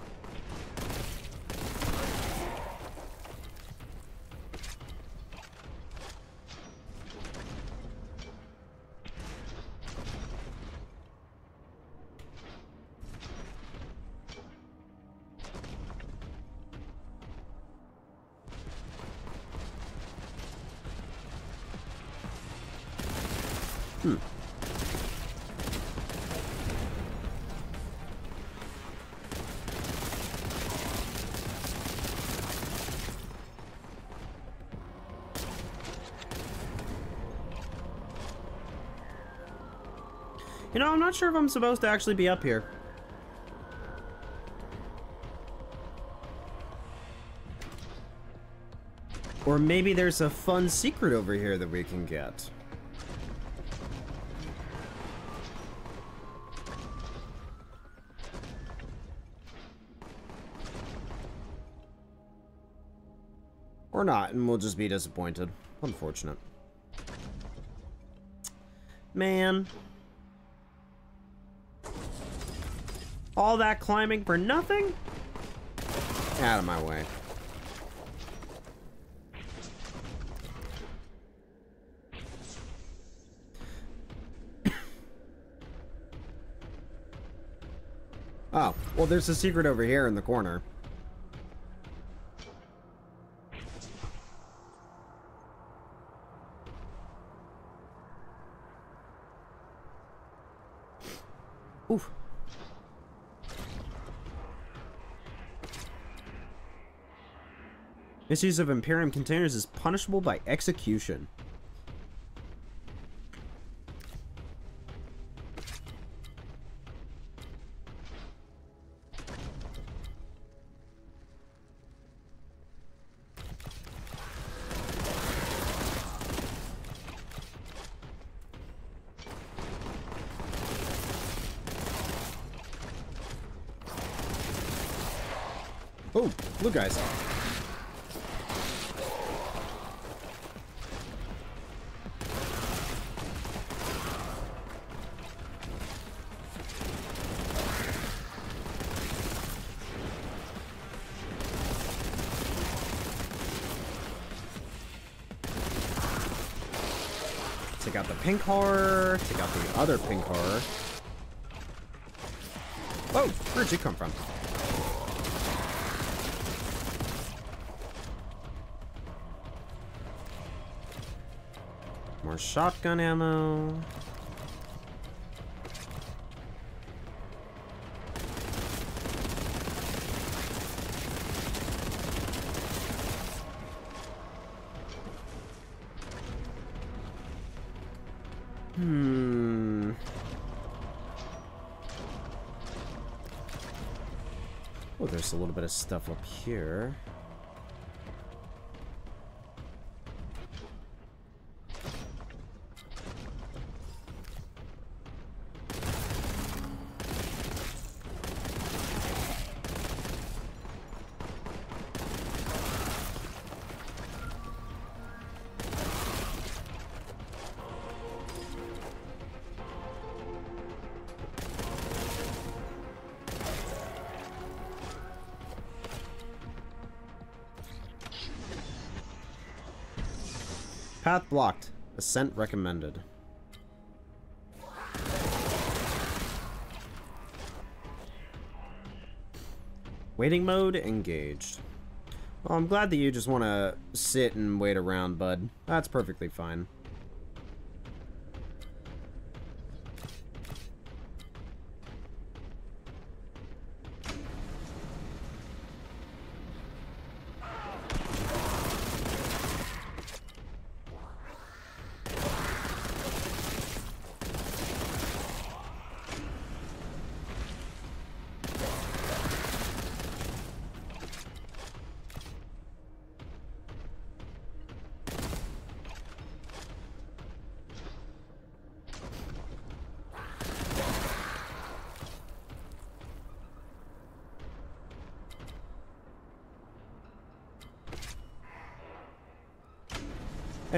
Not sure if I'm supposed to actually be up here. Or maybe there's a fun secret over here that we can get. Or not, and we'll just be disappointed. Unfortunate. Man. All that climbing for nothing? Out of my way. (coughs) Oh, well, there's a secret over here in the corner. Misuse of Imperium containers is punishable by execution. Oh, blue guys. Pink horror. Take out the other pink horror. Oh, where'd you come from? More shotgun ammo. A little bit of stuff up here. Ascent recommended. Waiting mode engaged. Well, I'm glad that you just want to sit and wait around, bud. That's perfectly fine.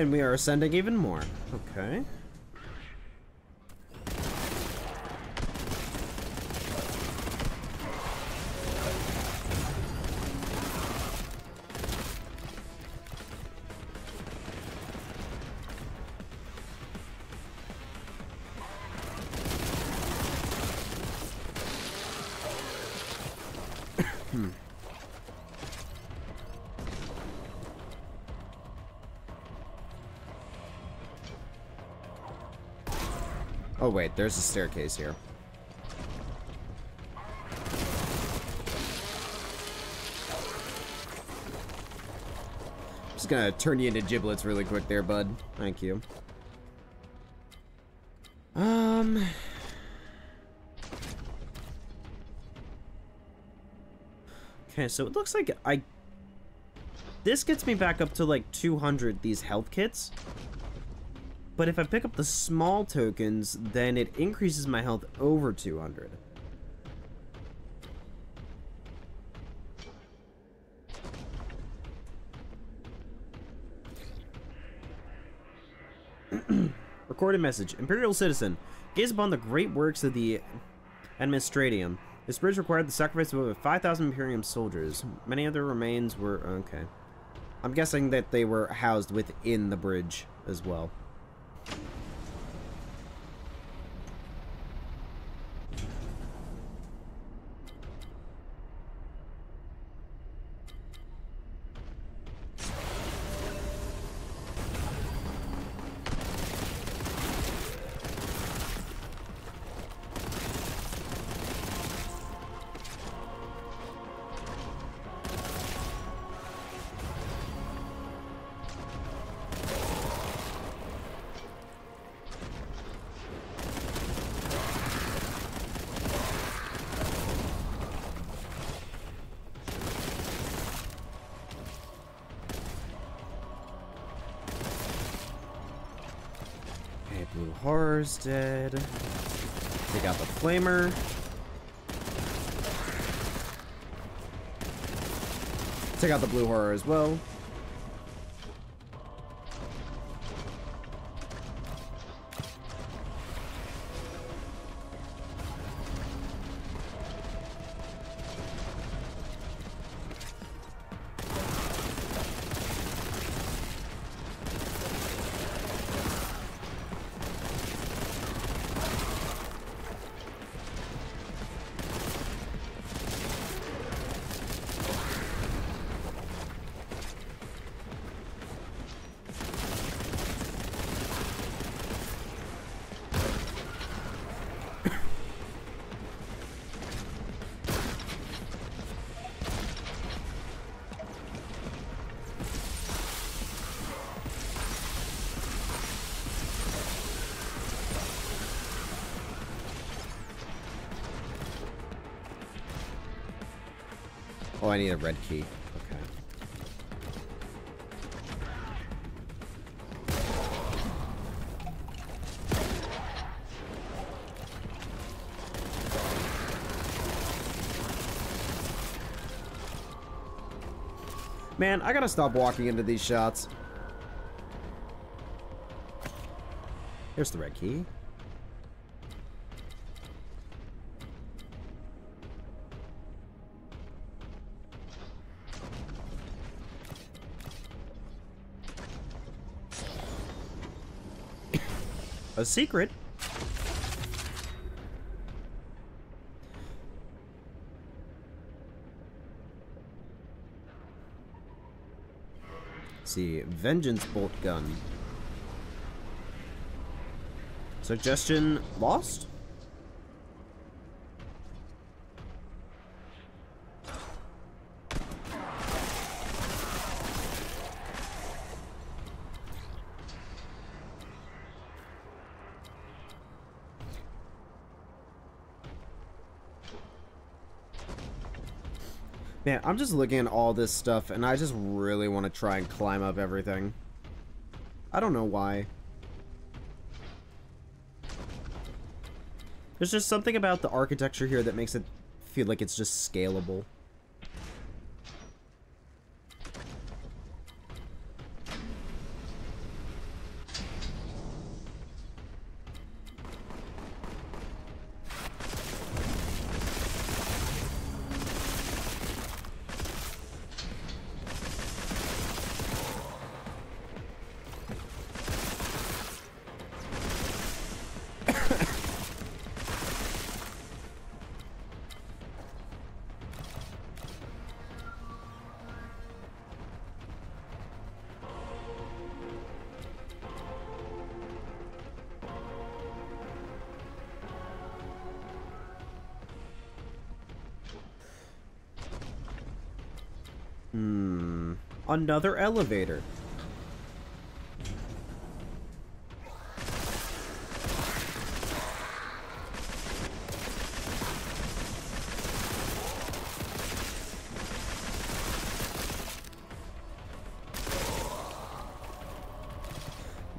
And we are ascending even more. Okay. There's a staircase here. Just gonna turn you into giblets really quick there, bud. Thank you. Um... Okay, so it looks like I... This gets me back up to like 200, these health kits. But if I pick up the small tokens, then it increases my health over 200. (clears throat) Recorded message. Imperial citizen. Gaze upon the great works of the Administratum. This bridge required the sacrifice of over 5,000 Imperium soldiers. Many other remains were... Okay. I'm guessing that they were housed within the bridge as well. Take out the flamer. Take out the blue horror as well. Oh, I need a red key. Okay. Man, I gotta stop walking into these shots. Here's the red key. A secret? See, Vengeance Bolt Gun. Suggestion lost? Man, I'm just looking at all this stuff, and I just really want to try and climb up everything. I don't know why. There's just something about the architecture here that makes it feel like it's just scalable. Another elevator.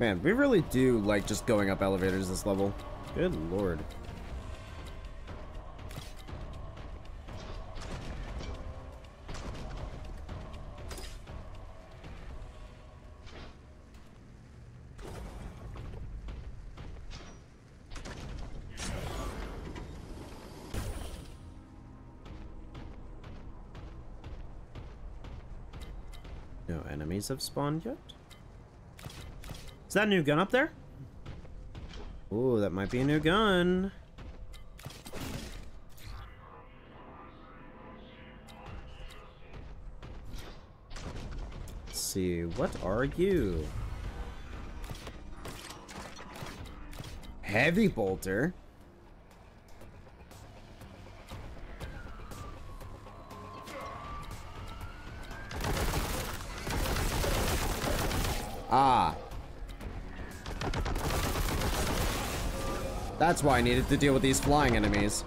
Man, we really do like just going up elevators this level. Good lord. Have spawned yet? Is that a new gun up there? Ooh, that might be a new gun. Let's see, what are you? Heavy bolter. That's why I needed to deal with these flying enemies.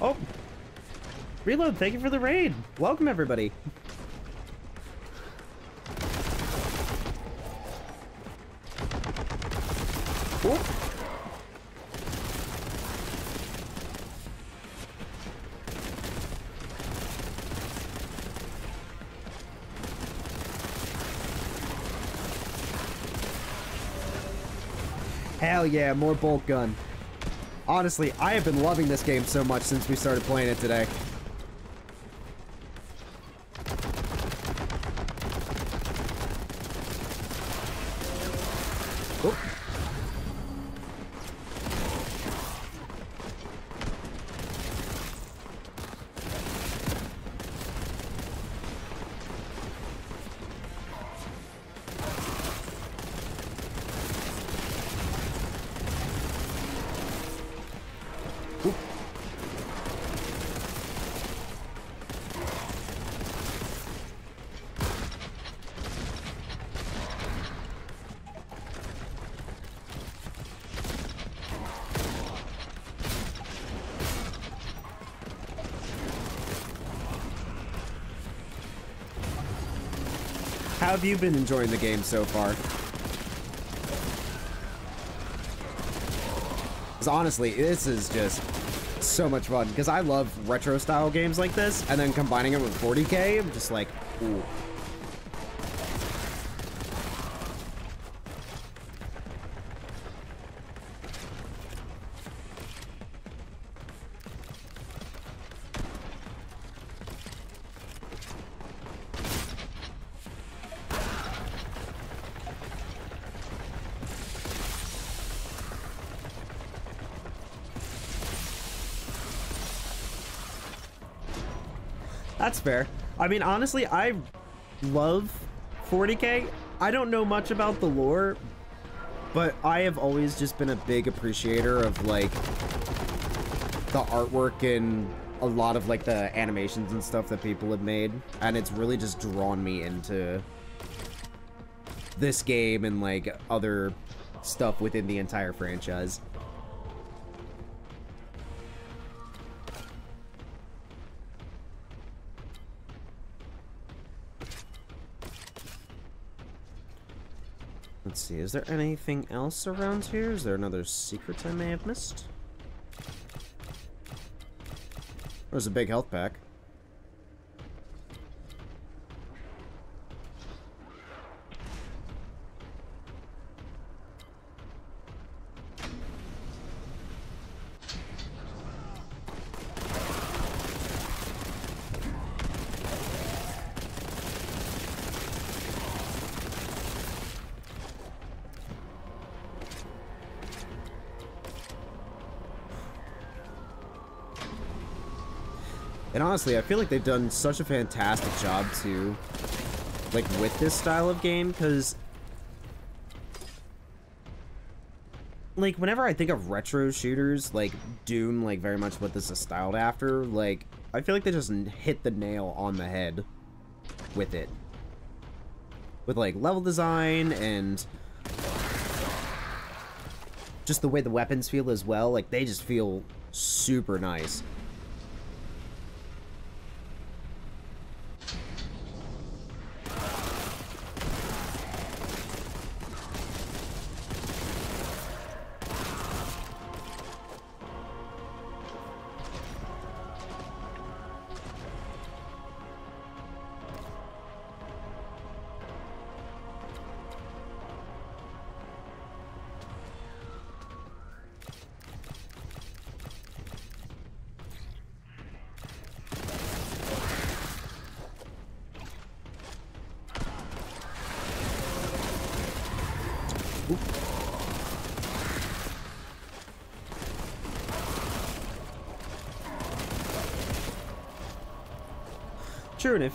Oh, Reload, thank you for the raid. Welcome, everybody. Hell yeah, more Boltgun. Honestly, I have been loving this game so much since we started playing it today. Have you been enjoying the game so far? Because honestly, this is just so much fun. Because I love retro style games like this, and then combining it with 40k, I'm just like, ooh. Fair. I mean, honestly, I love 40k. I don't know much about the lore, but I have always just been a big appreciator of like the artwork and a lot of like the animations and stuff that people have made, and it's really just drawn me into this game and like other stuff within the entire franchise. See, is there anything else around here? Is there another secret I may have missed? There's a big health pack. Honestly, I feel like they've done such a fantastic job too, like, with this style of game, because, like, whenever I think of retro shooters, like, Doom, like, very much what this is styled after, like, I feel like they just hit the nail on the head with it. With, like, level design and just the way the weapons feel as well, like, they just feel super nice.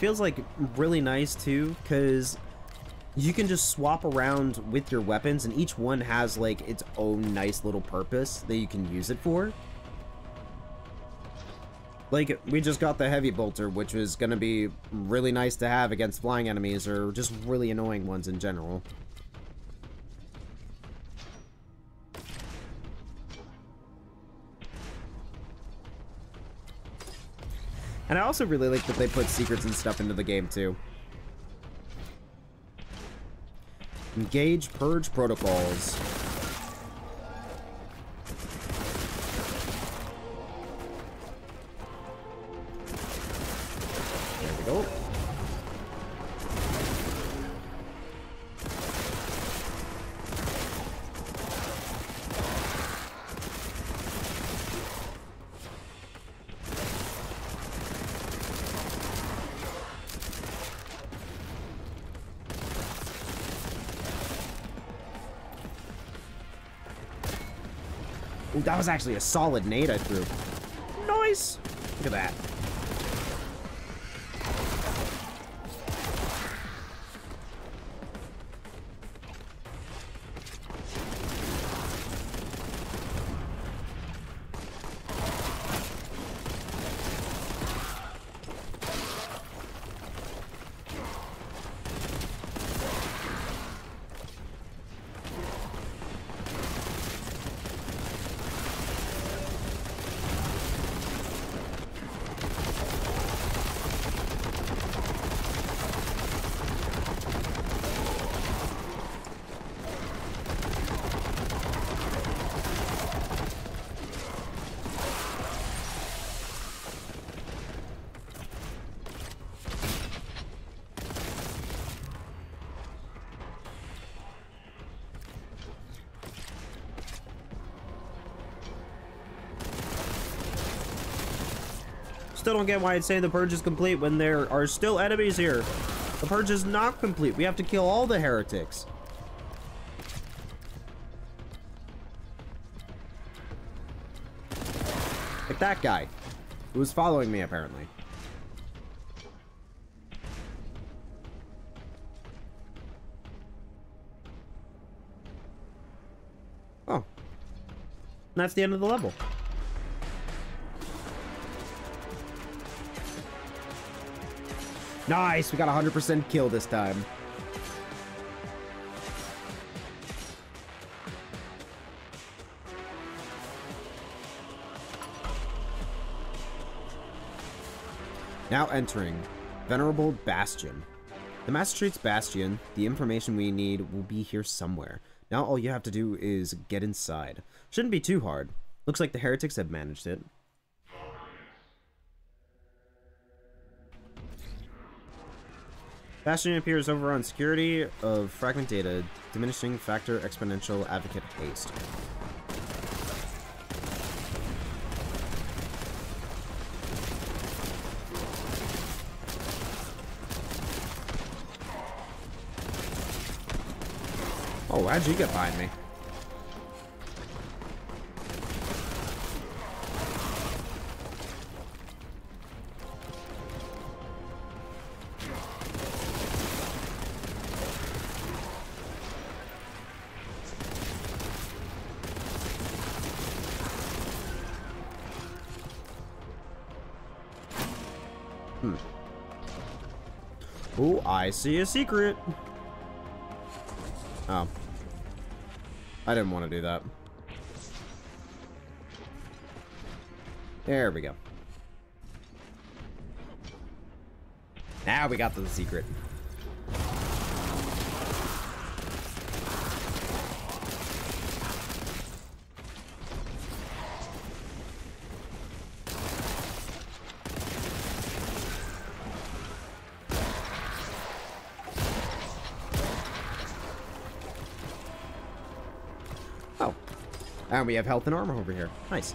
Feels like really nice too, because you can just swap around with your weapons, and each one has like its own nice little purpose that you can use it for. Like, we just got the heavy bolter, which is gonna be really nice to have against flying enemies, or just really annoying ones in general. And I also really like that they put secrets and stuff into the game, too. Engage purge protocols. That was actually a solid nade I threw. Nice. Look at that. Still don't get why I'd say the purge is complete when there are still enemies here. The purge is not complete. We have to kill all the heretics. Like that guy. Who was following me, apparently. Oh. And that's the end of the level. Nice, we got 100% kill this time. Now entering Venerable Bastion. The Massachusetts Bastion, the information we need will be here somewhere. Now all you have to do is get inside. Shouldn't be too hard. Looks like the heretics have managed it. Bastion appears over on security of fragment data, diminishing factor exponential advocate haste. Oh, how'd you get behind me? See a secret. Oh. I didn't want to do that. There we go. Now we got to the secret. Oh. And we have health and armor over here. Nice.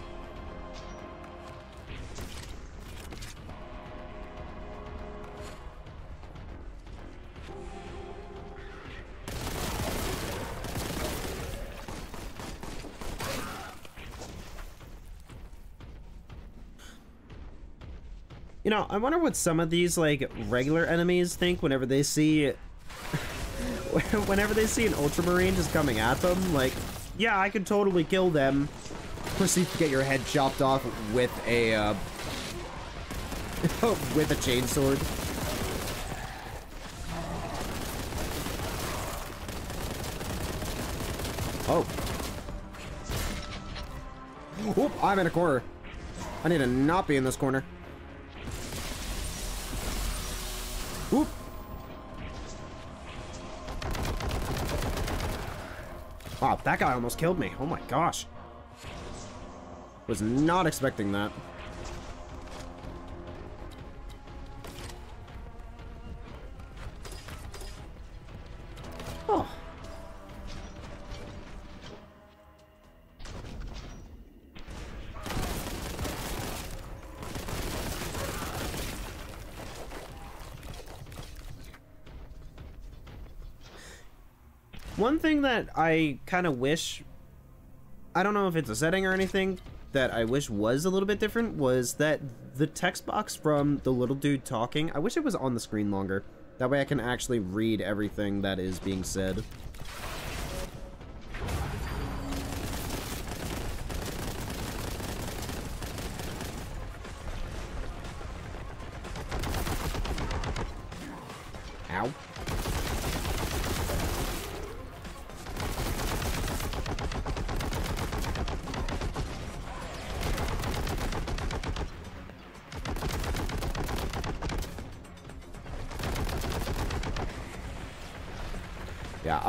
You know, I wonder what some of these, like, regular enemies think whenever they see... (laughs) whenever they see an Ultramarine just coming at them. Like, yeah, I could totally kill them. Proceed to get your head chopped off with a, uh... (laughs) with a chainsword. Oh. Oop, I'm in a corner. I need to not be in this corner. That guy almost killed me. Oh my gosh. Was not expecting that. That I kind of wish, I don't know if it's a setting or anything, that I wish was a little bit different was that the text box from the little dude talking, I wish it was on the screen longer. That way I can actually read everything that is being said.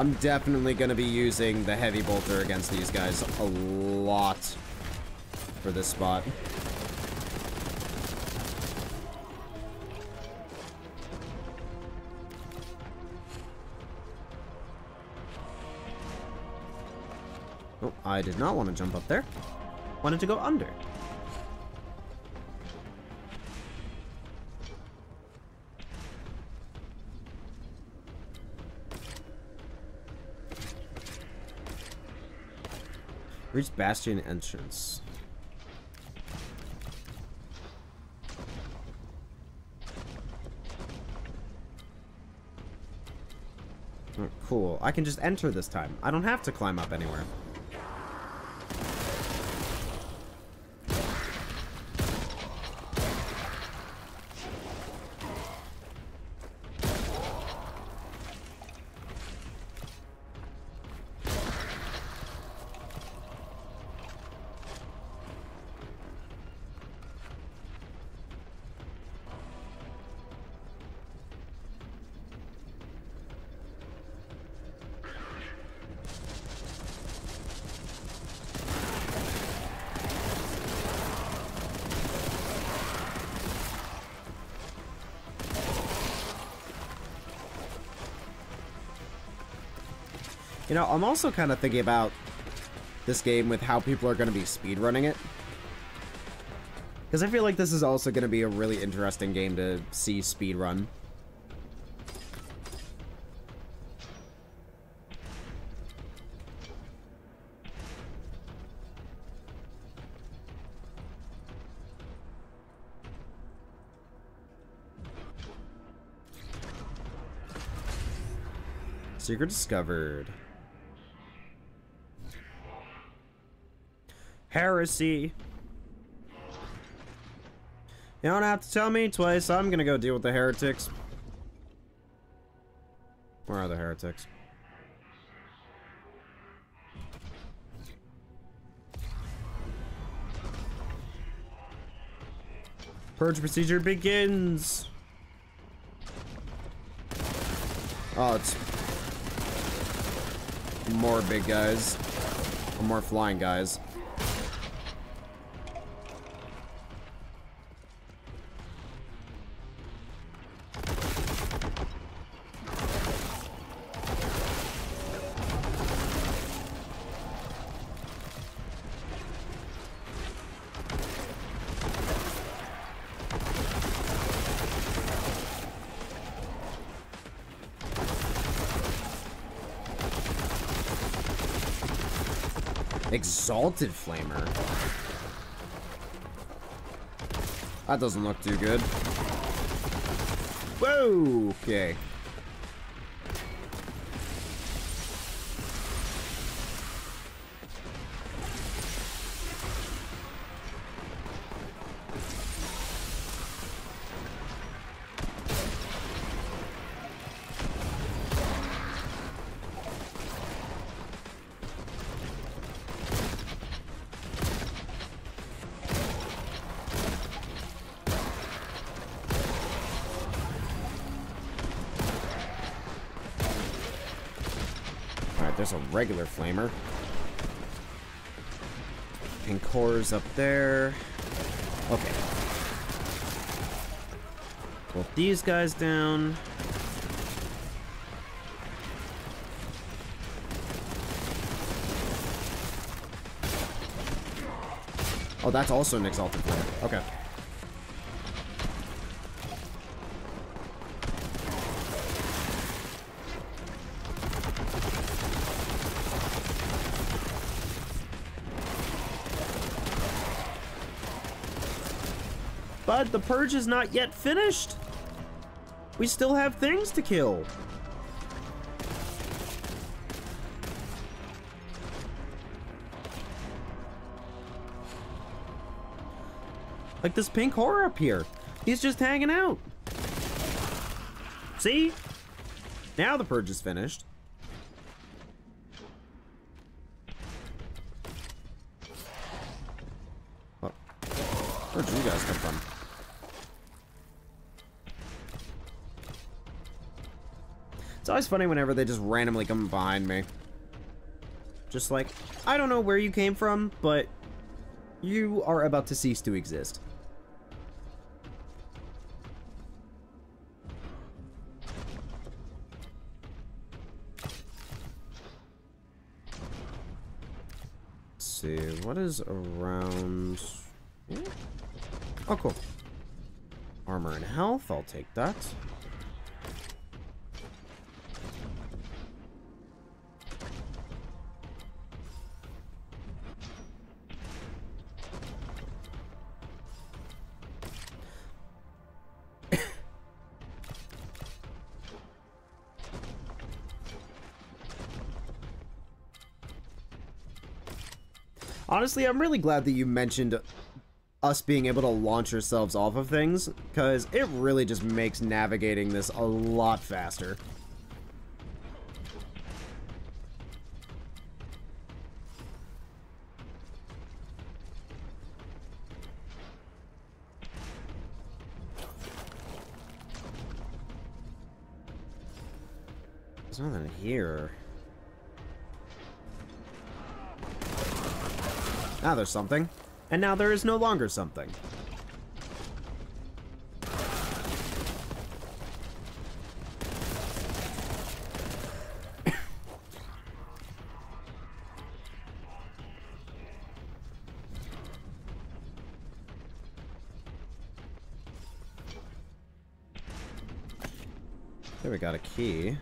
I'm definitely going to be using the heavy bolter against these guys a lot for this spot. Oh, I did not want to jump up there. Wanted to go under. Reach Bastion entrance. Cool. I can just enter this time. I don't have to climb up anywhere. You know, I'm also kind of thinking about this game with how people are going to be speedrunning it. Because I feel like this is also going to be a really interesting game to see speedrun. Secret discovered. Heresy. You don't have to tell me twice. I'm gonna go deal with the heretics. Where are the heretics? Purge procedure begins. Oh, it's more big guys. Or more flying guys. Flamer. That doesn't look too good. Whoa! Okay. There's a regular flamer. And cores up there. Okay. Put these guys down. Oh, that's also an exalted flamer. Okay. But the purge is not yet finished. We still have things to kill. Like this pink horror up here. He's just hanging out. See? Now the purge is finished. Always funny whenever they just randomly come behind me. Just like, I don't know where you came from, but you are about to cease to exist. Let's see, what is around... Oh, cool. Armor and health, I'll take that. Honestly, I'm really glad that you mentioned us being able to launch ourselves off of things, because it really just makes navigating this a lot faster. Something. And now there is no longer something. (coughs) there we got a key.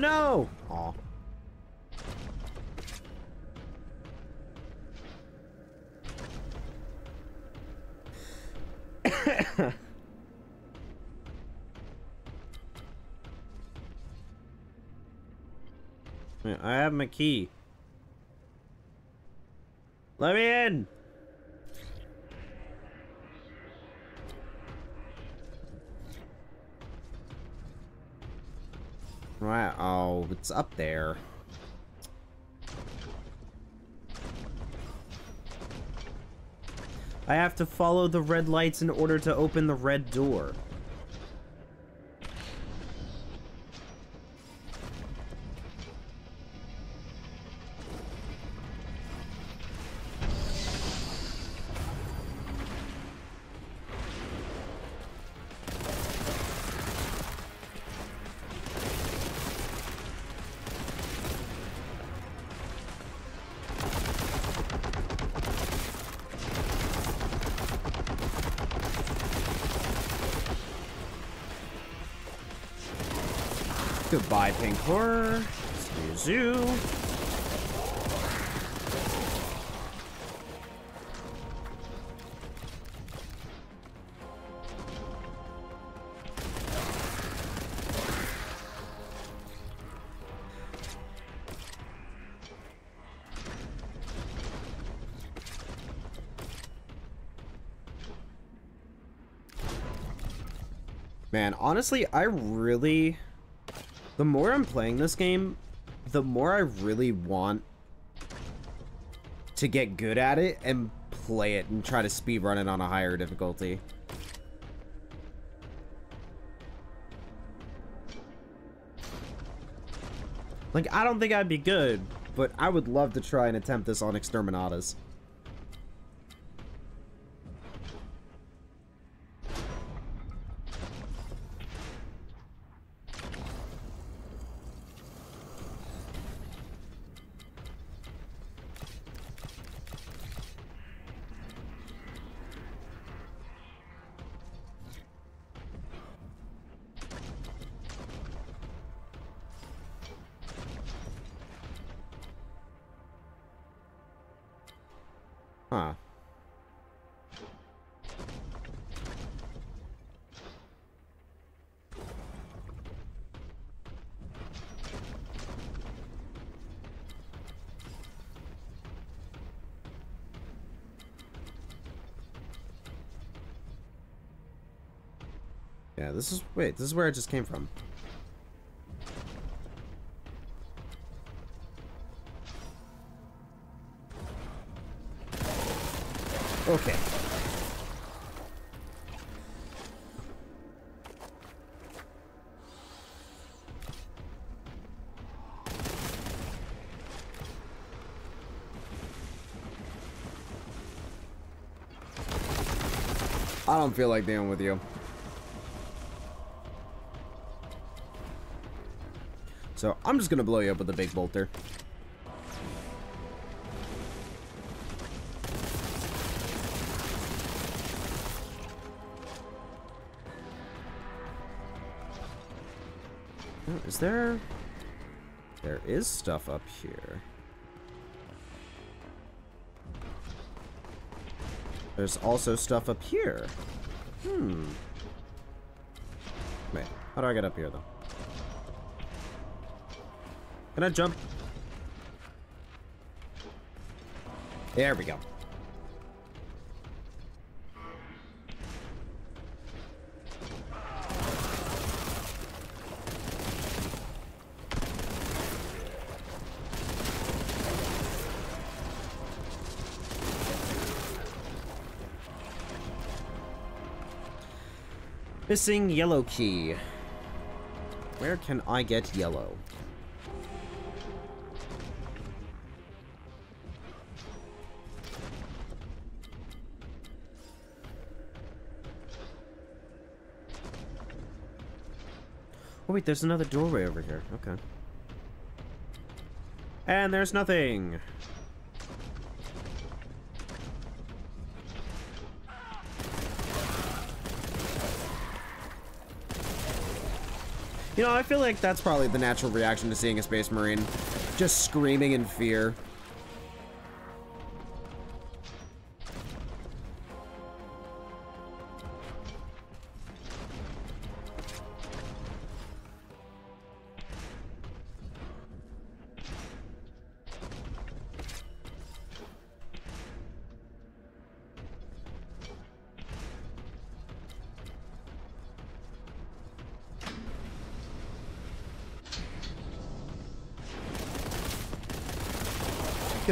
No! Aw. (coughs) I have my key. Let me in! Right, oh, it's up there. I have to follow the red lights in order to open the red door. Goodbye, pink horror. Zoo. Man, honestly, I really... The more I'm playing this game, the more I really want to get good at it and play it and try to speedrun it on a higher difficulty. Like, I don't think I'd be good, but I would love to try and attempt this on Exterminatus. This is... Wait, this is where I just came from. Okay. I don't feel like dealing with you. So, I'm just gonna blow you up with a big bolter. Oh, Is there... There is stuff up here. There's also stuff up here. Hmm. Wait, how do I get up here, though? Can I jump? There we go. Missing yellow key. Where can I get yellow? Oh wait, there's another doorway over here. Okay. And there's nothing. You know, I feel like that's probably the natural reaction to seeing a Space Marine. Just screaming in fear.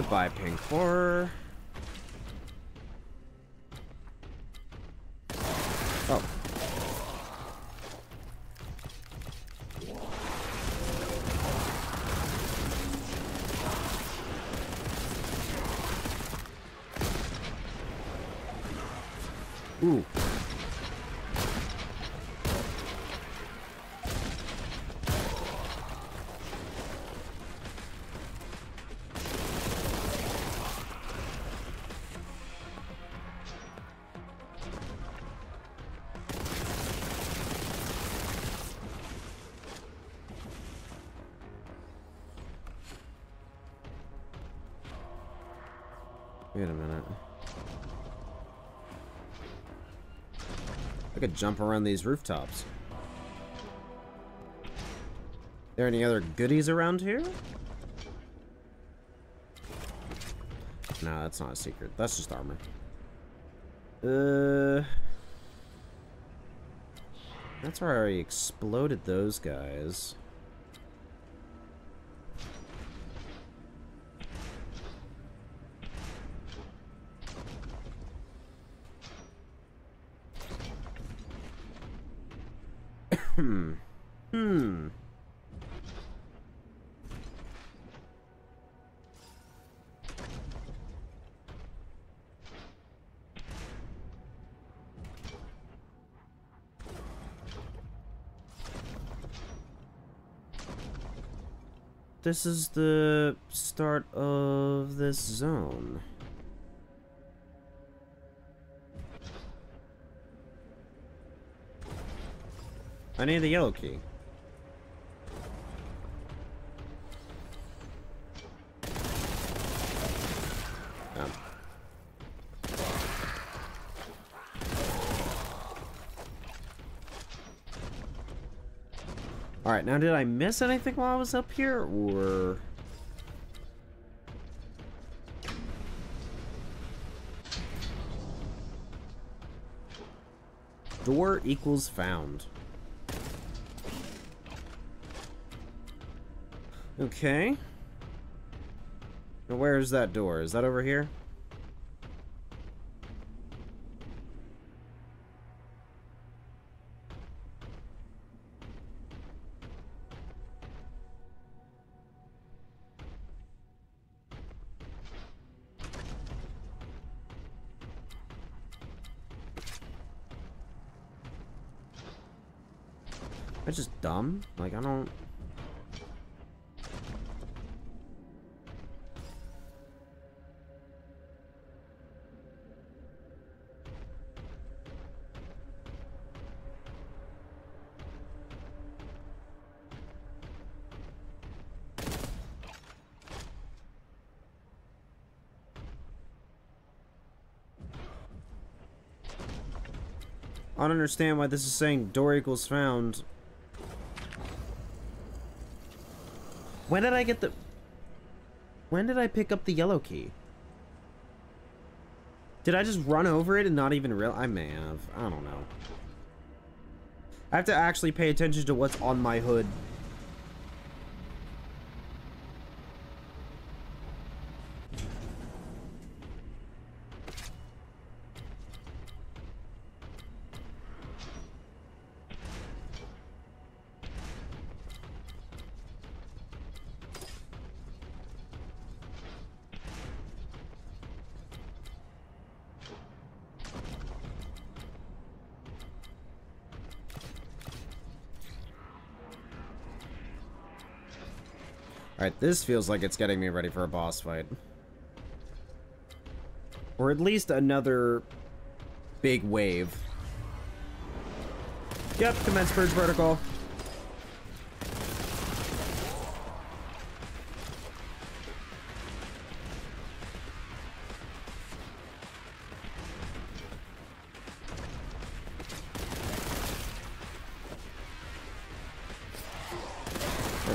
Goodbye, Pink Horror. I could jump around these rooftops. There any other goodies around here? No, that's not a secret. That's just armor. Uh... That's where I already exploded those guys. hmm. Hmm. This is the start of this zone. I need the yellow key. Now did I miss anything while I was up here, or... Door equals found. Okay. Now where is that door? Is that over here? Dumb. Like, I don't... I don't understand why this is saying door equals found. When did I get the... When did I pick up the yellow key? Did I just run over it and not even real? I may have. I don't know. I have to actually pay attention to what's on my HUD. This feels like it's getting me ready for a boss fight. Or at least another big wave. Yep, commence purge vertical.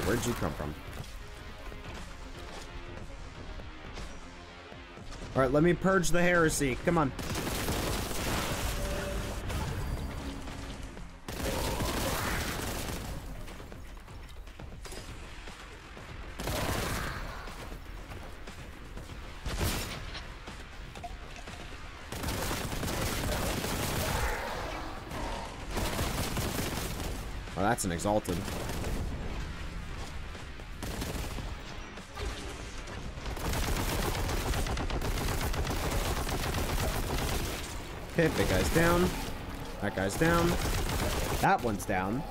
Where'd you come from? Alright, let me purge the heresy. Come on. Oh, that's an exalted. Okay, guy's down. That guy's down. That one's down.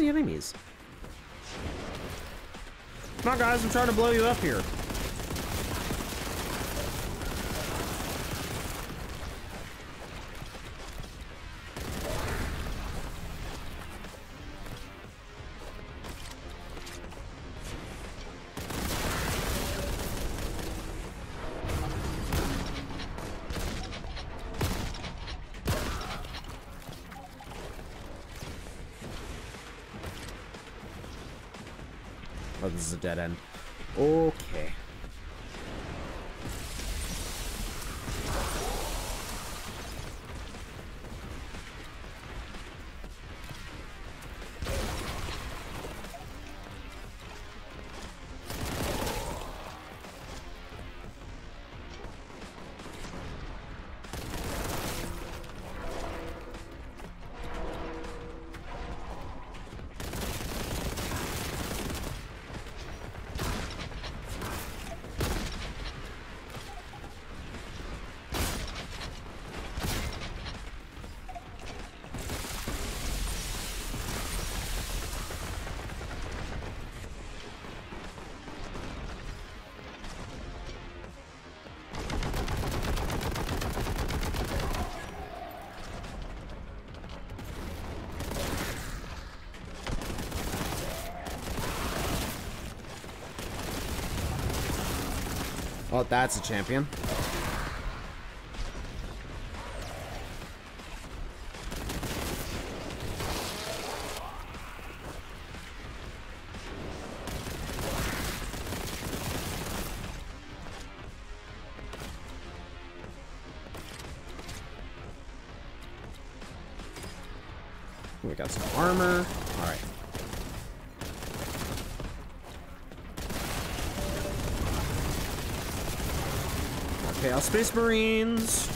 The enemies? Come on, guys, I'm trying to blow you up here. Is a dead end. Oh, that's a champion. Space Marines.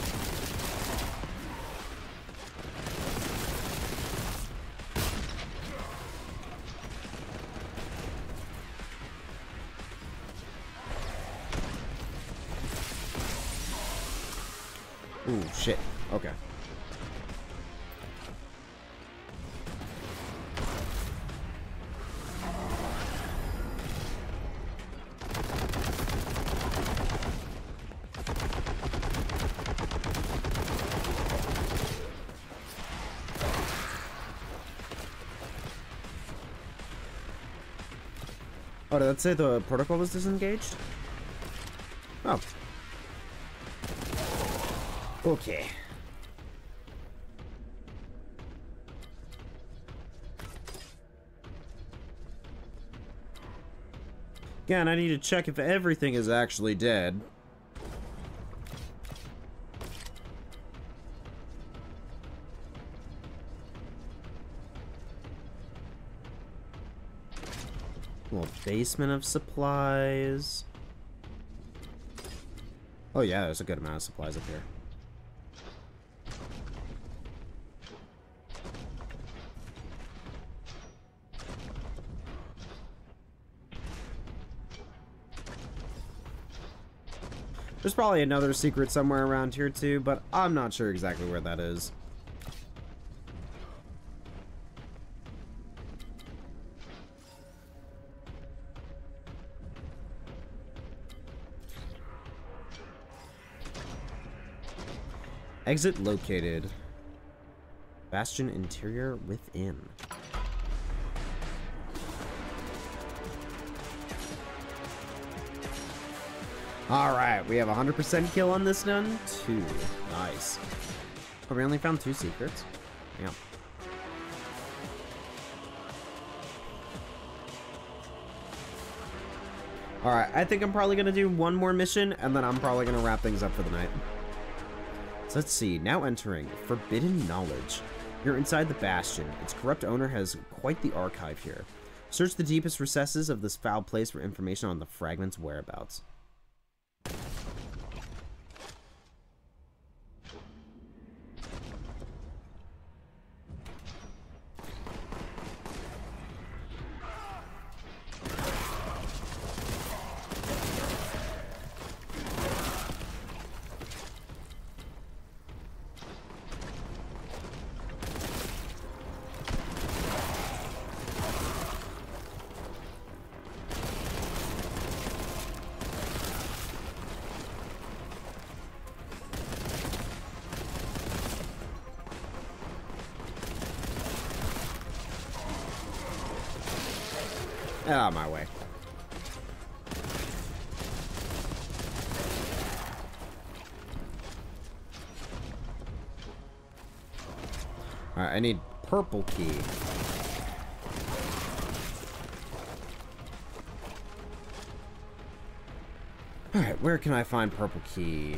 Oh, did that say the protocol was disengaged? Oh. Okay. Again, I need to check if everything is actually dead. Little basement of supplies. Oh yeah, there's a good amount of supplies up here. There's probably another secret somewhere around here too, but I'm not sure exactly where that is. Exit located. Bastion interior within. Alright, we have 100% kill on this done. Two. Nice. Oh, we only found two secrets? Yeah. Alright, I think I'm probably going to do one more mission, and then I'm probably going to wrap things up for the night. Let's see, now entering Forbidden Knowledge. You're inside the Bastion. Its corrupt owner has quite the archive here. Search the deepest recesses of this foul place for information on the fragment's whereabouts. Purple key. Alright, where can I find purple key?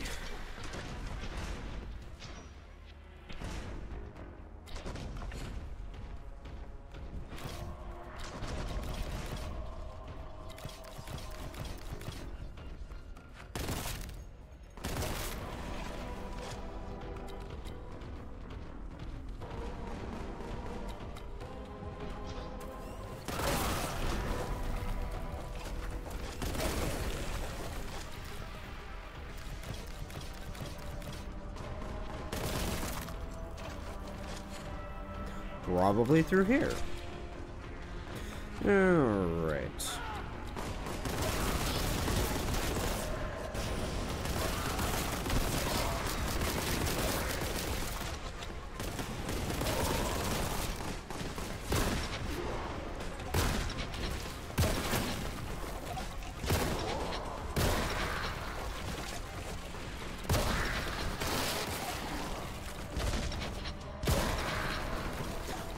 Through here. Alright.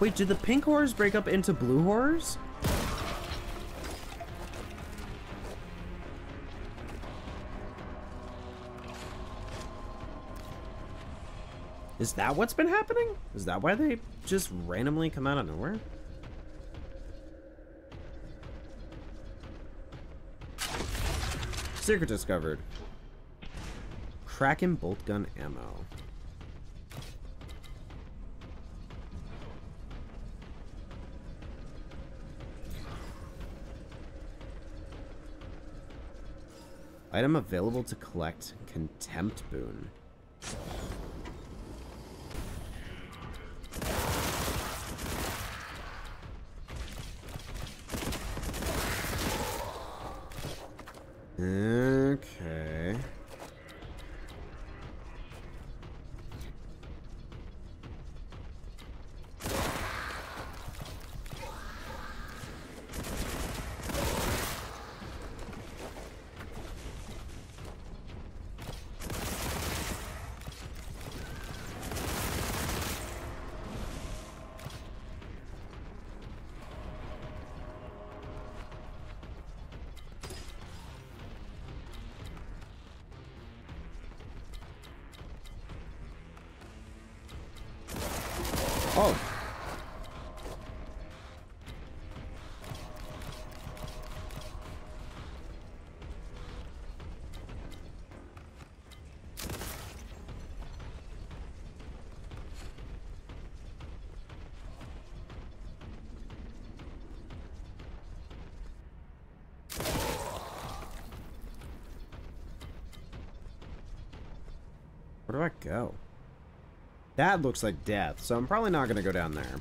Wait, did the pink horrors break up into blue horrors? Is that what's been happening? Is that why they just randomly come out of nowhere? Secret discovered. Kraken bolt gun ammo. Item available to collect. Contempt boon. Go? That looks like death, so I'm probably not going to go down there.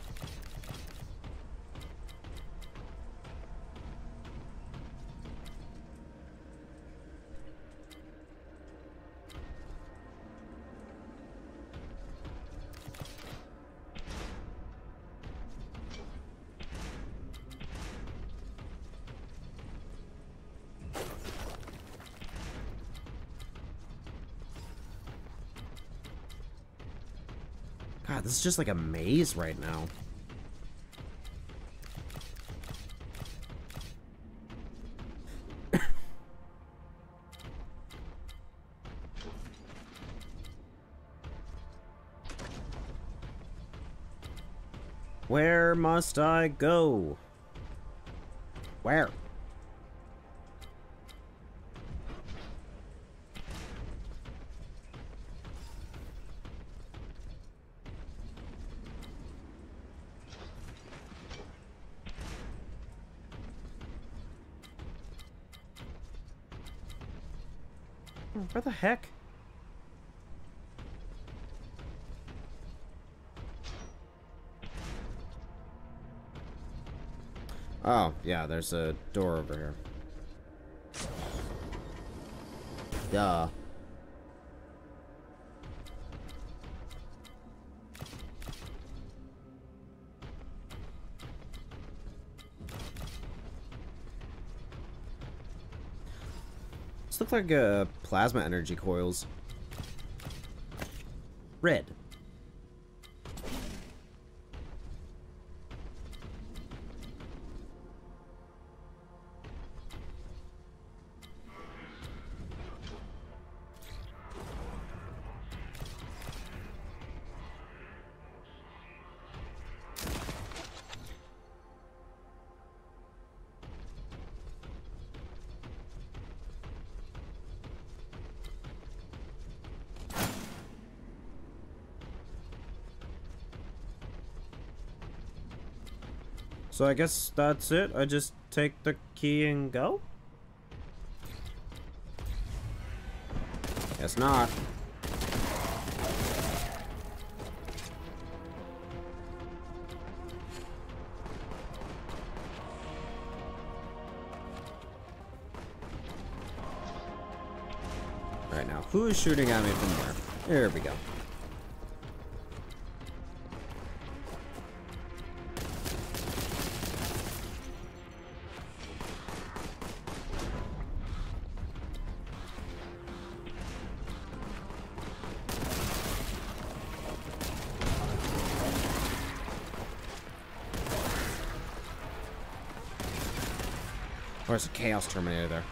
Is just like a maze right now. (coughs) Where must I go? Where there's a door over here. Duh. This looks like uh, plasma energy coils. Red. So I guess that's it. I just take the key and go? Guess not. Right now, who is shooting at me from there? There we go. Is a Chaos Terminator there?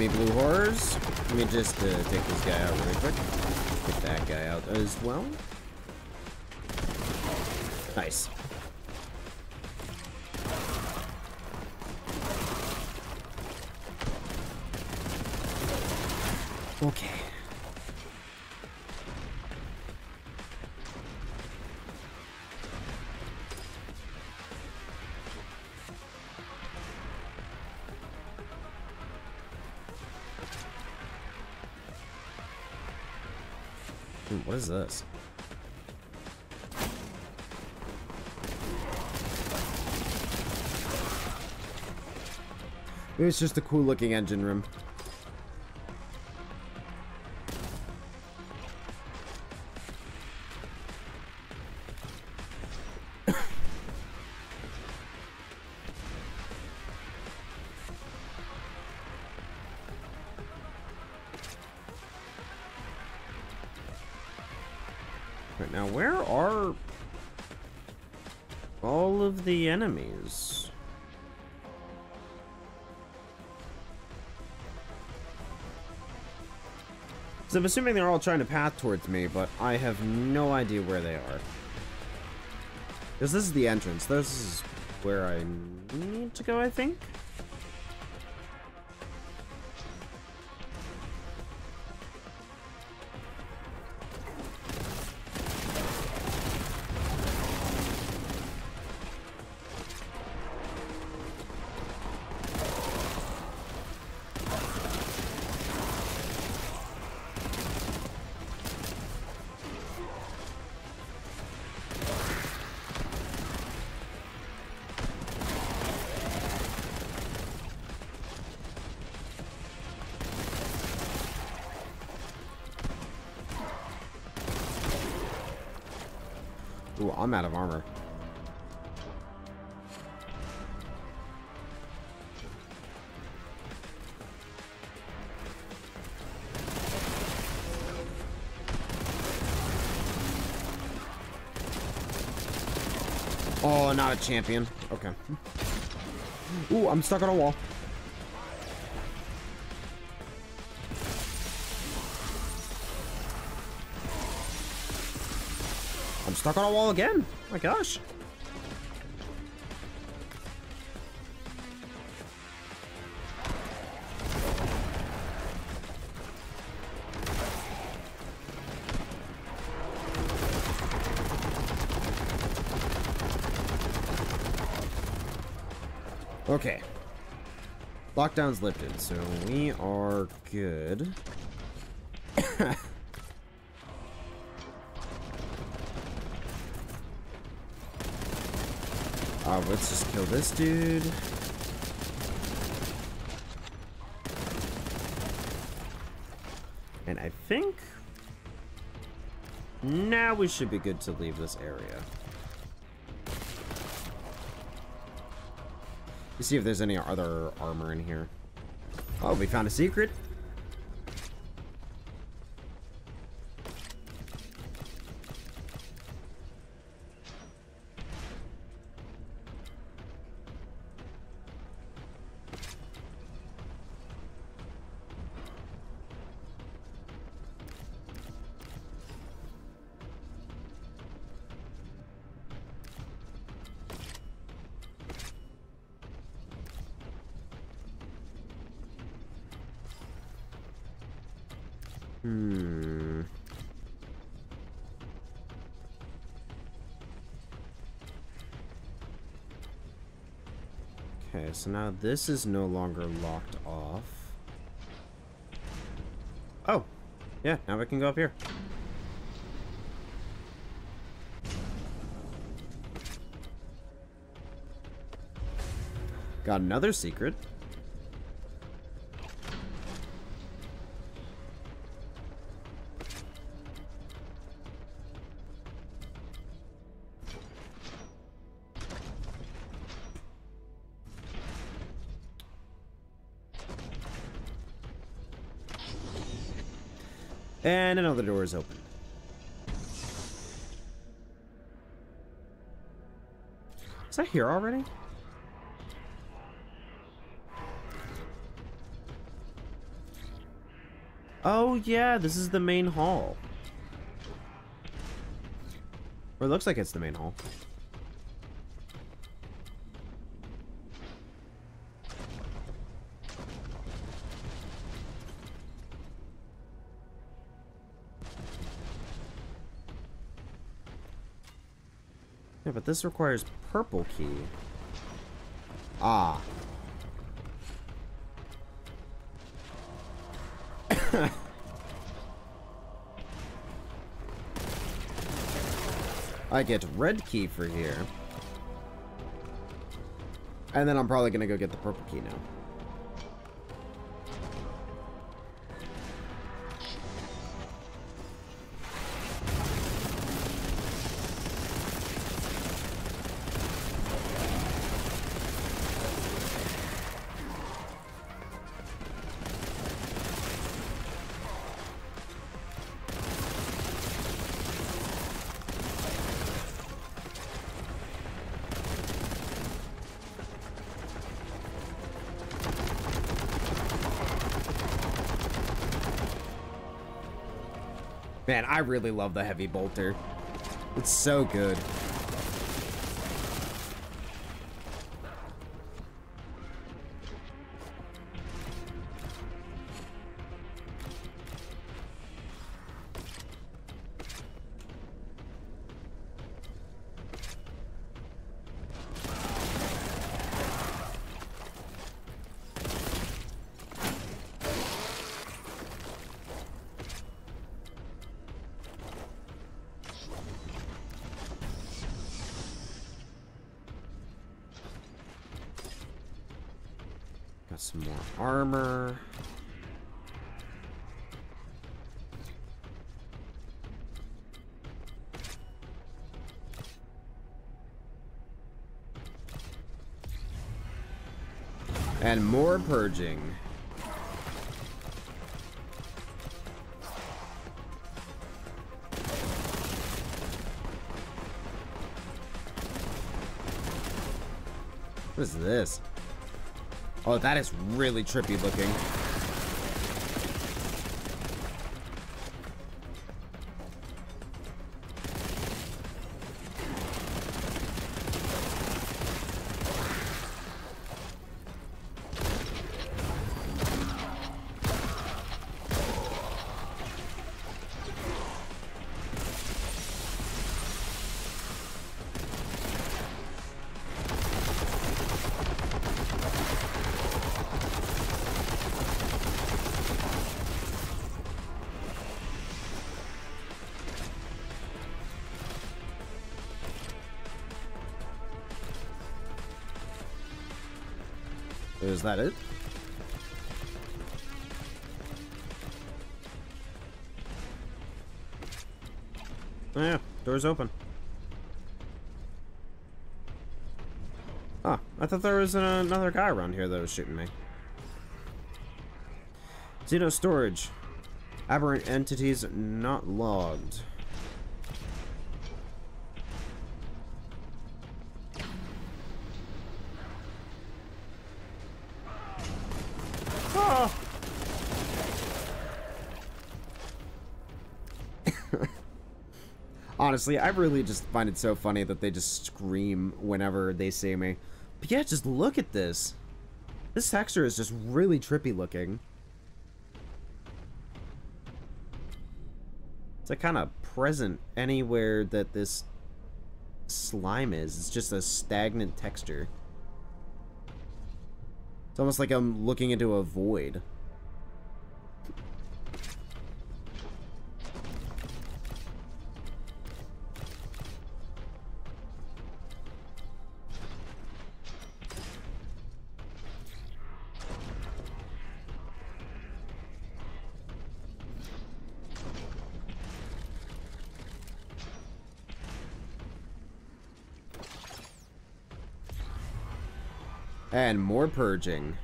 Me, Blue Horrors. Let me just uh, take this guy out really quick. Take that guy out as well. Nice. What is this? Maybe it's just a cool looking engine room. I'm assuming they're all trying to path towards me, but I have no idea where they are. Because this is the entrance. This is where I need to go, I think. Champion. Okay. (laughs) Ooh, I'm stuck on a wall. I'm stuck on a wall again. my gosh. Okay. Lockdown's lifted, so we are good. (coughs) uh, let's just kill this dude. And I think... Now we should be good to leave this area. Let's see if there's any other armor in here. Oh, we found a secret. So now this is no longer locked off. Oh, yeah, now we can go up here. Got another secret. And another door is open. Is that here already? Oh yeah, this is the main hall. Or it looks like it's the main hall. Yeah, but this requires purple key. Ah. (coughs) I get red key for here. And then I'm probably going to go get the purple key now. Man, I really love the heavy bolter. It's so good. And more purging. What is this? Oh, that is really trippy looking. Is that it? Oh yeah, door's open. Oh, I thought there was another guy around here that was shooting me. Xeno storage. Aberrant entities not logged. Honestly, I really just find it so funny that they just scream whenever they see me. But yeah, just look at this. This texture is just really trippy looking. It's like kind of present anywhere that this slime is. It's just a stagnant texture. It's almost like I'm looking into a void. More purging.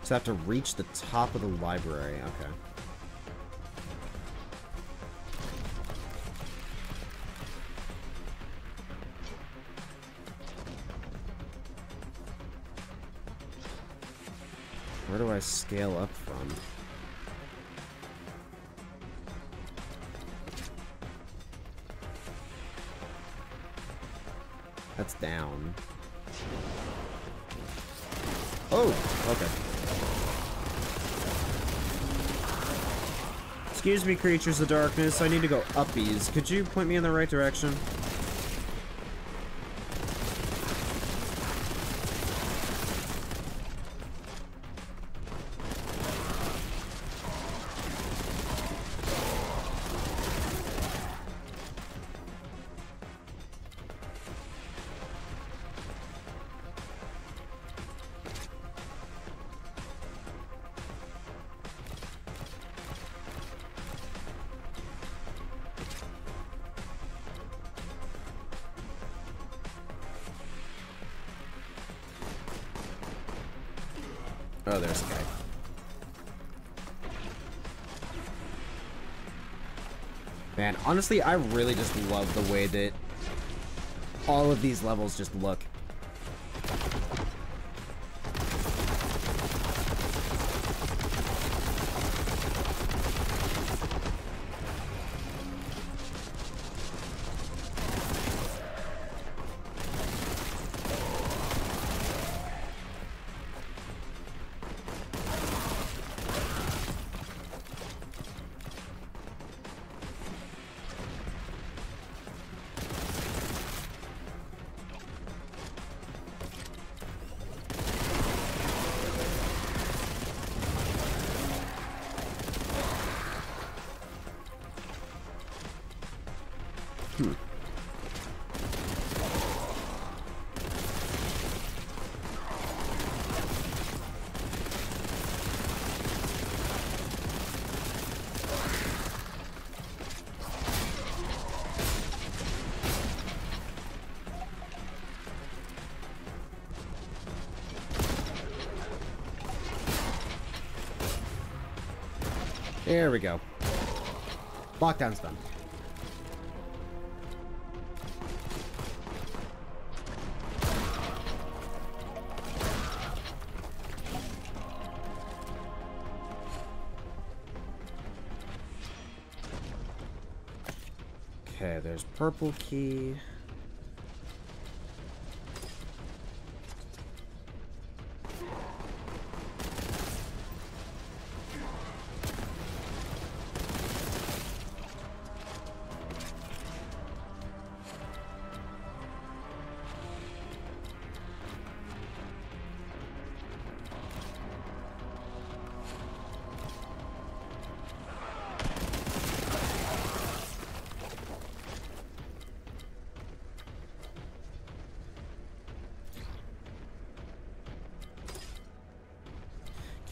Just have to reach the top of the library. Okay. Where do I scale up from? That's down. Oh, okay. Excuse me, creatures of darkness. I need to go uppies. Could you point me in the right direction? Honestly, I really just love the way that all of these levels just look. Lockdown's done. Okay, there's purple key.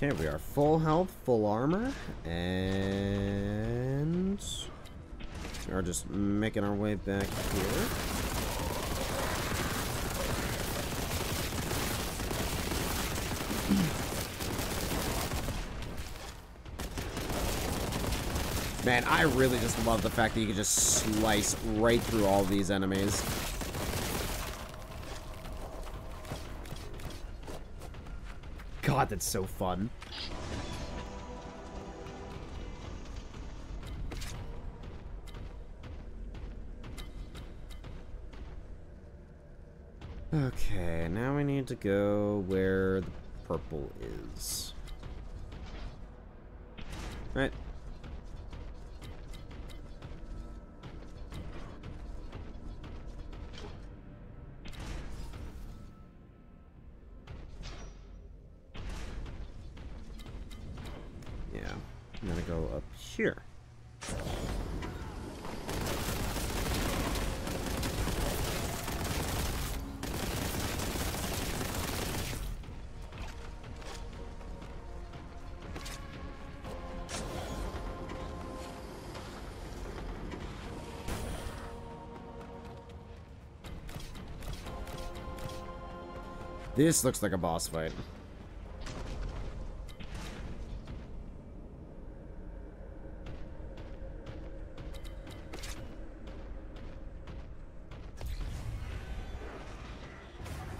Okay, we are full health, full armor, and we are just making our way back here. Man, I really just love the fact that you can just slice right through all these enemies. God, that's so fun. Okay, now we need to go where the purple is. This looks like a boss fight.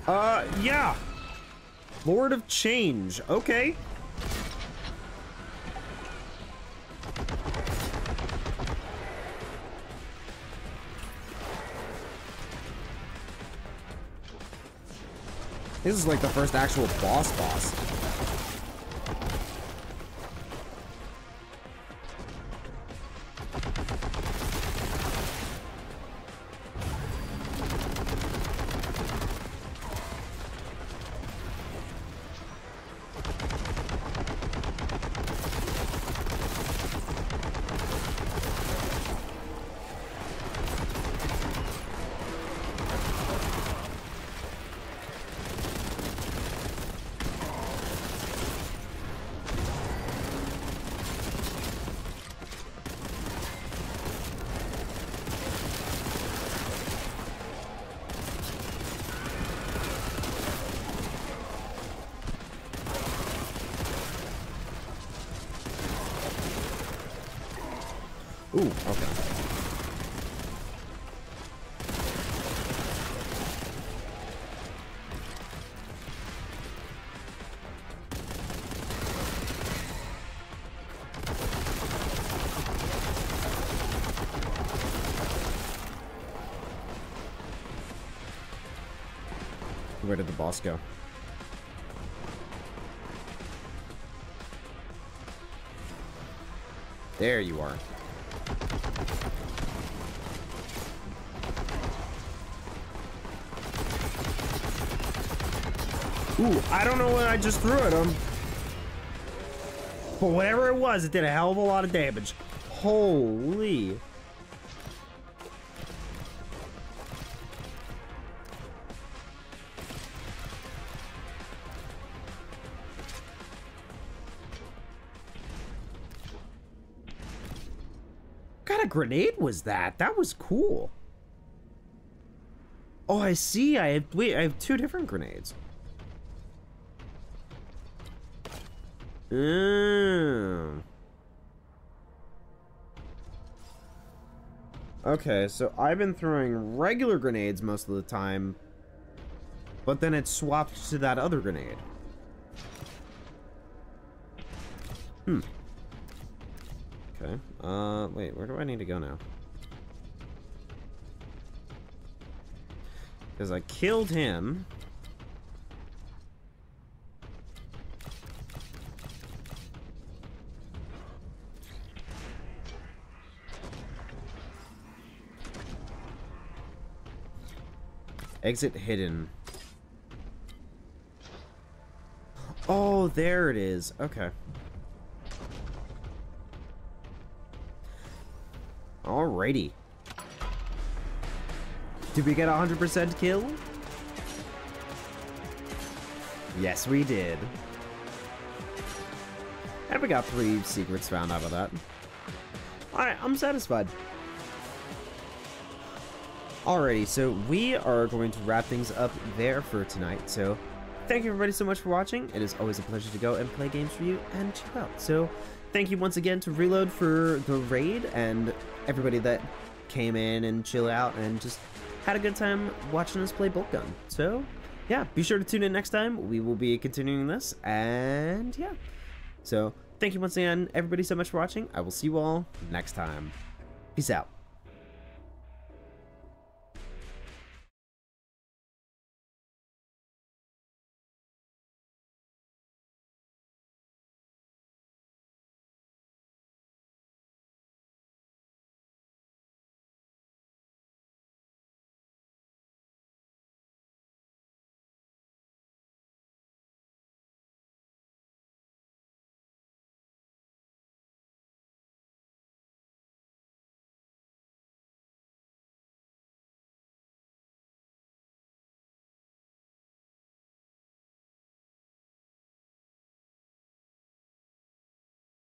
Uh, yeah. Lord of Change. Okay. This is like the first actual boss boss. There you are. Ooh, I don't know what I just threw at him. But whatever it was, it did a hell of a lot of damage. Holy. Grenade was that? That was cool. Oh, I see. I have wait. I have two different grenades. Mm. Okay, so I've been throwing regular grenades most of the time, but then it swapped to that other grenade. To go now? Because I killed him. Exit hidden. Oh, there it is. Okay. Did we get 100% kill? Yes, we did. And we got three secrets found out of that. Alright, I'm satisfied. Alrighty, so we are going to wrap things up there for tonight. So thank you everybody so much for watching. It is always a pleasure to go and play games for you and chill out. So thank you once again to Reload for the raid and everybody that came in and chill out and just had a good time watching us play Boltgun. So yeah, be sure to tune in next time. We will be continuing this and yeah. So thank you once again everybody so much for watching. I will see you all next time. Peace out.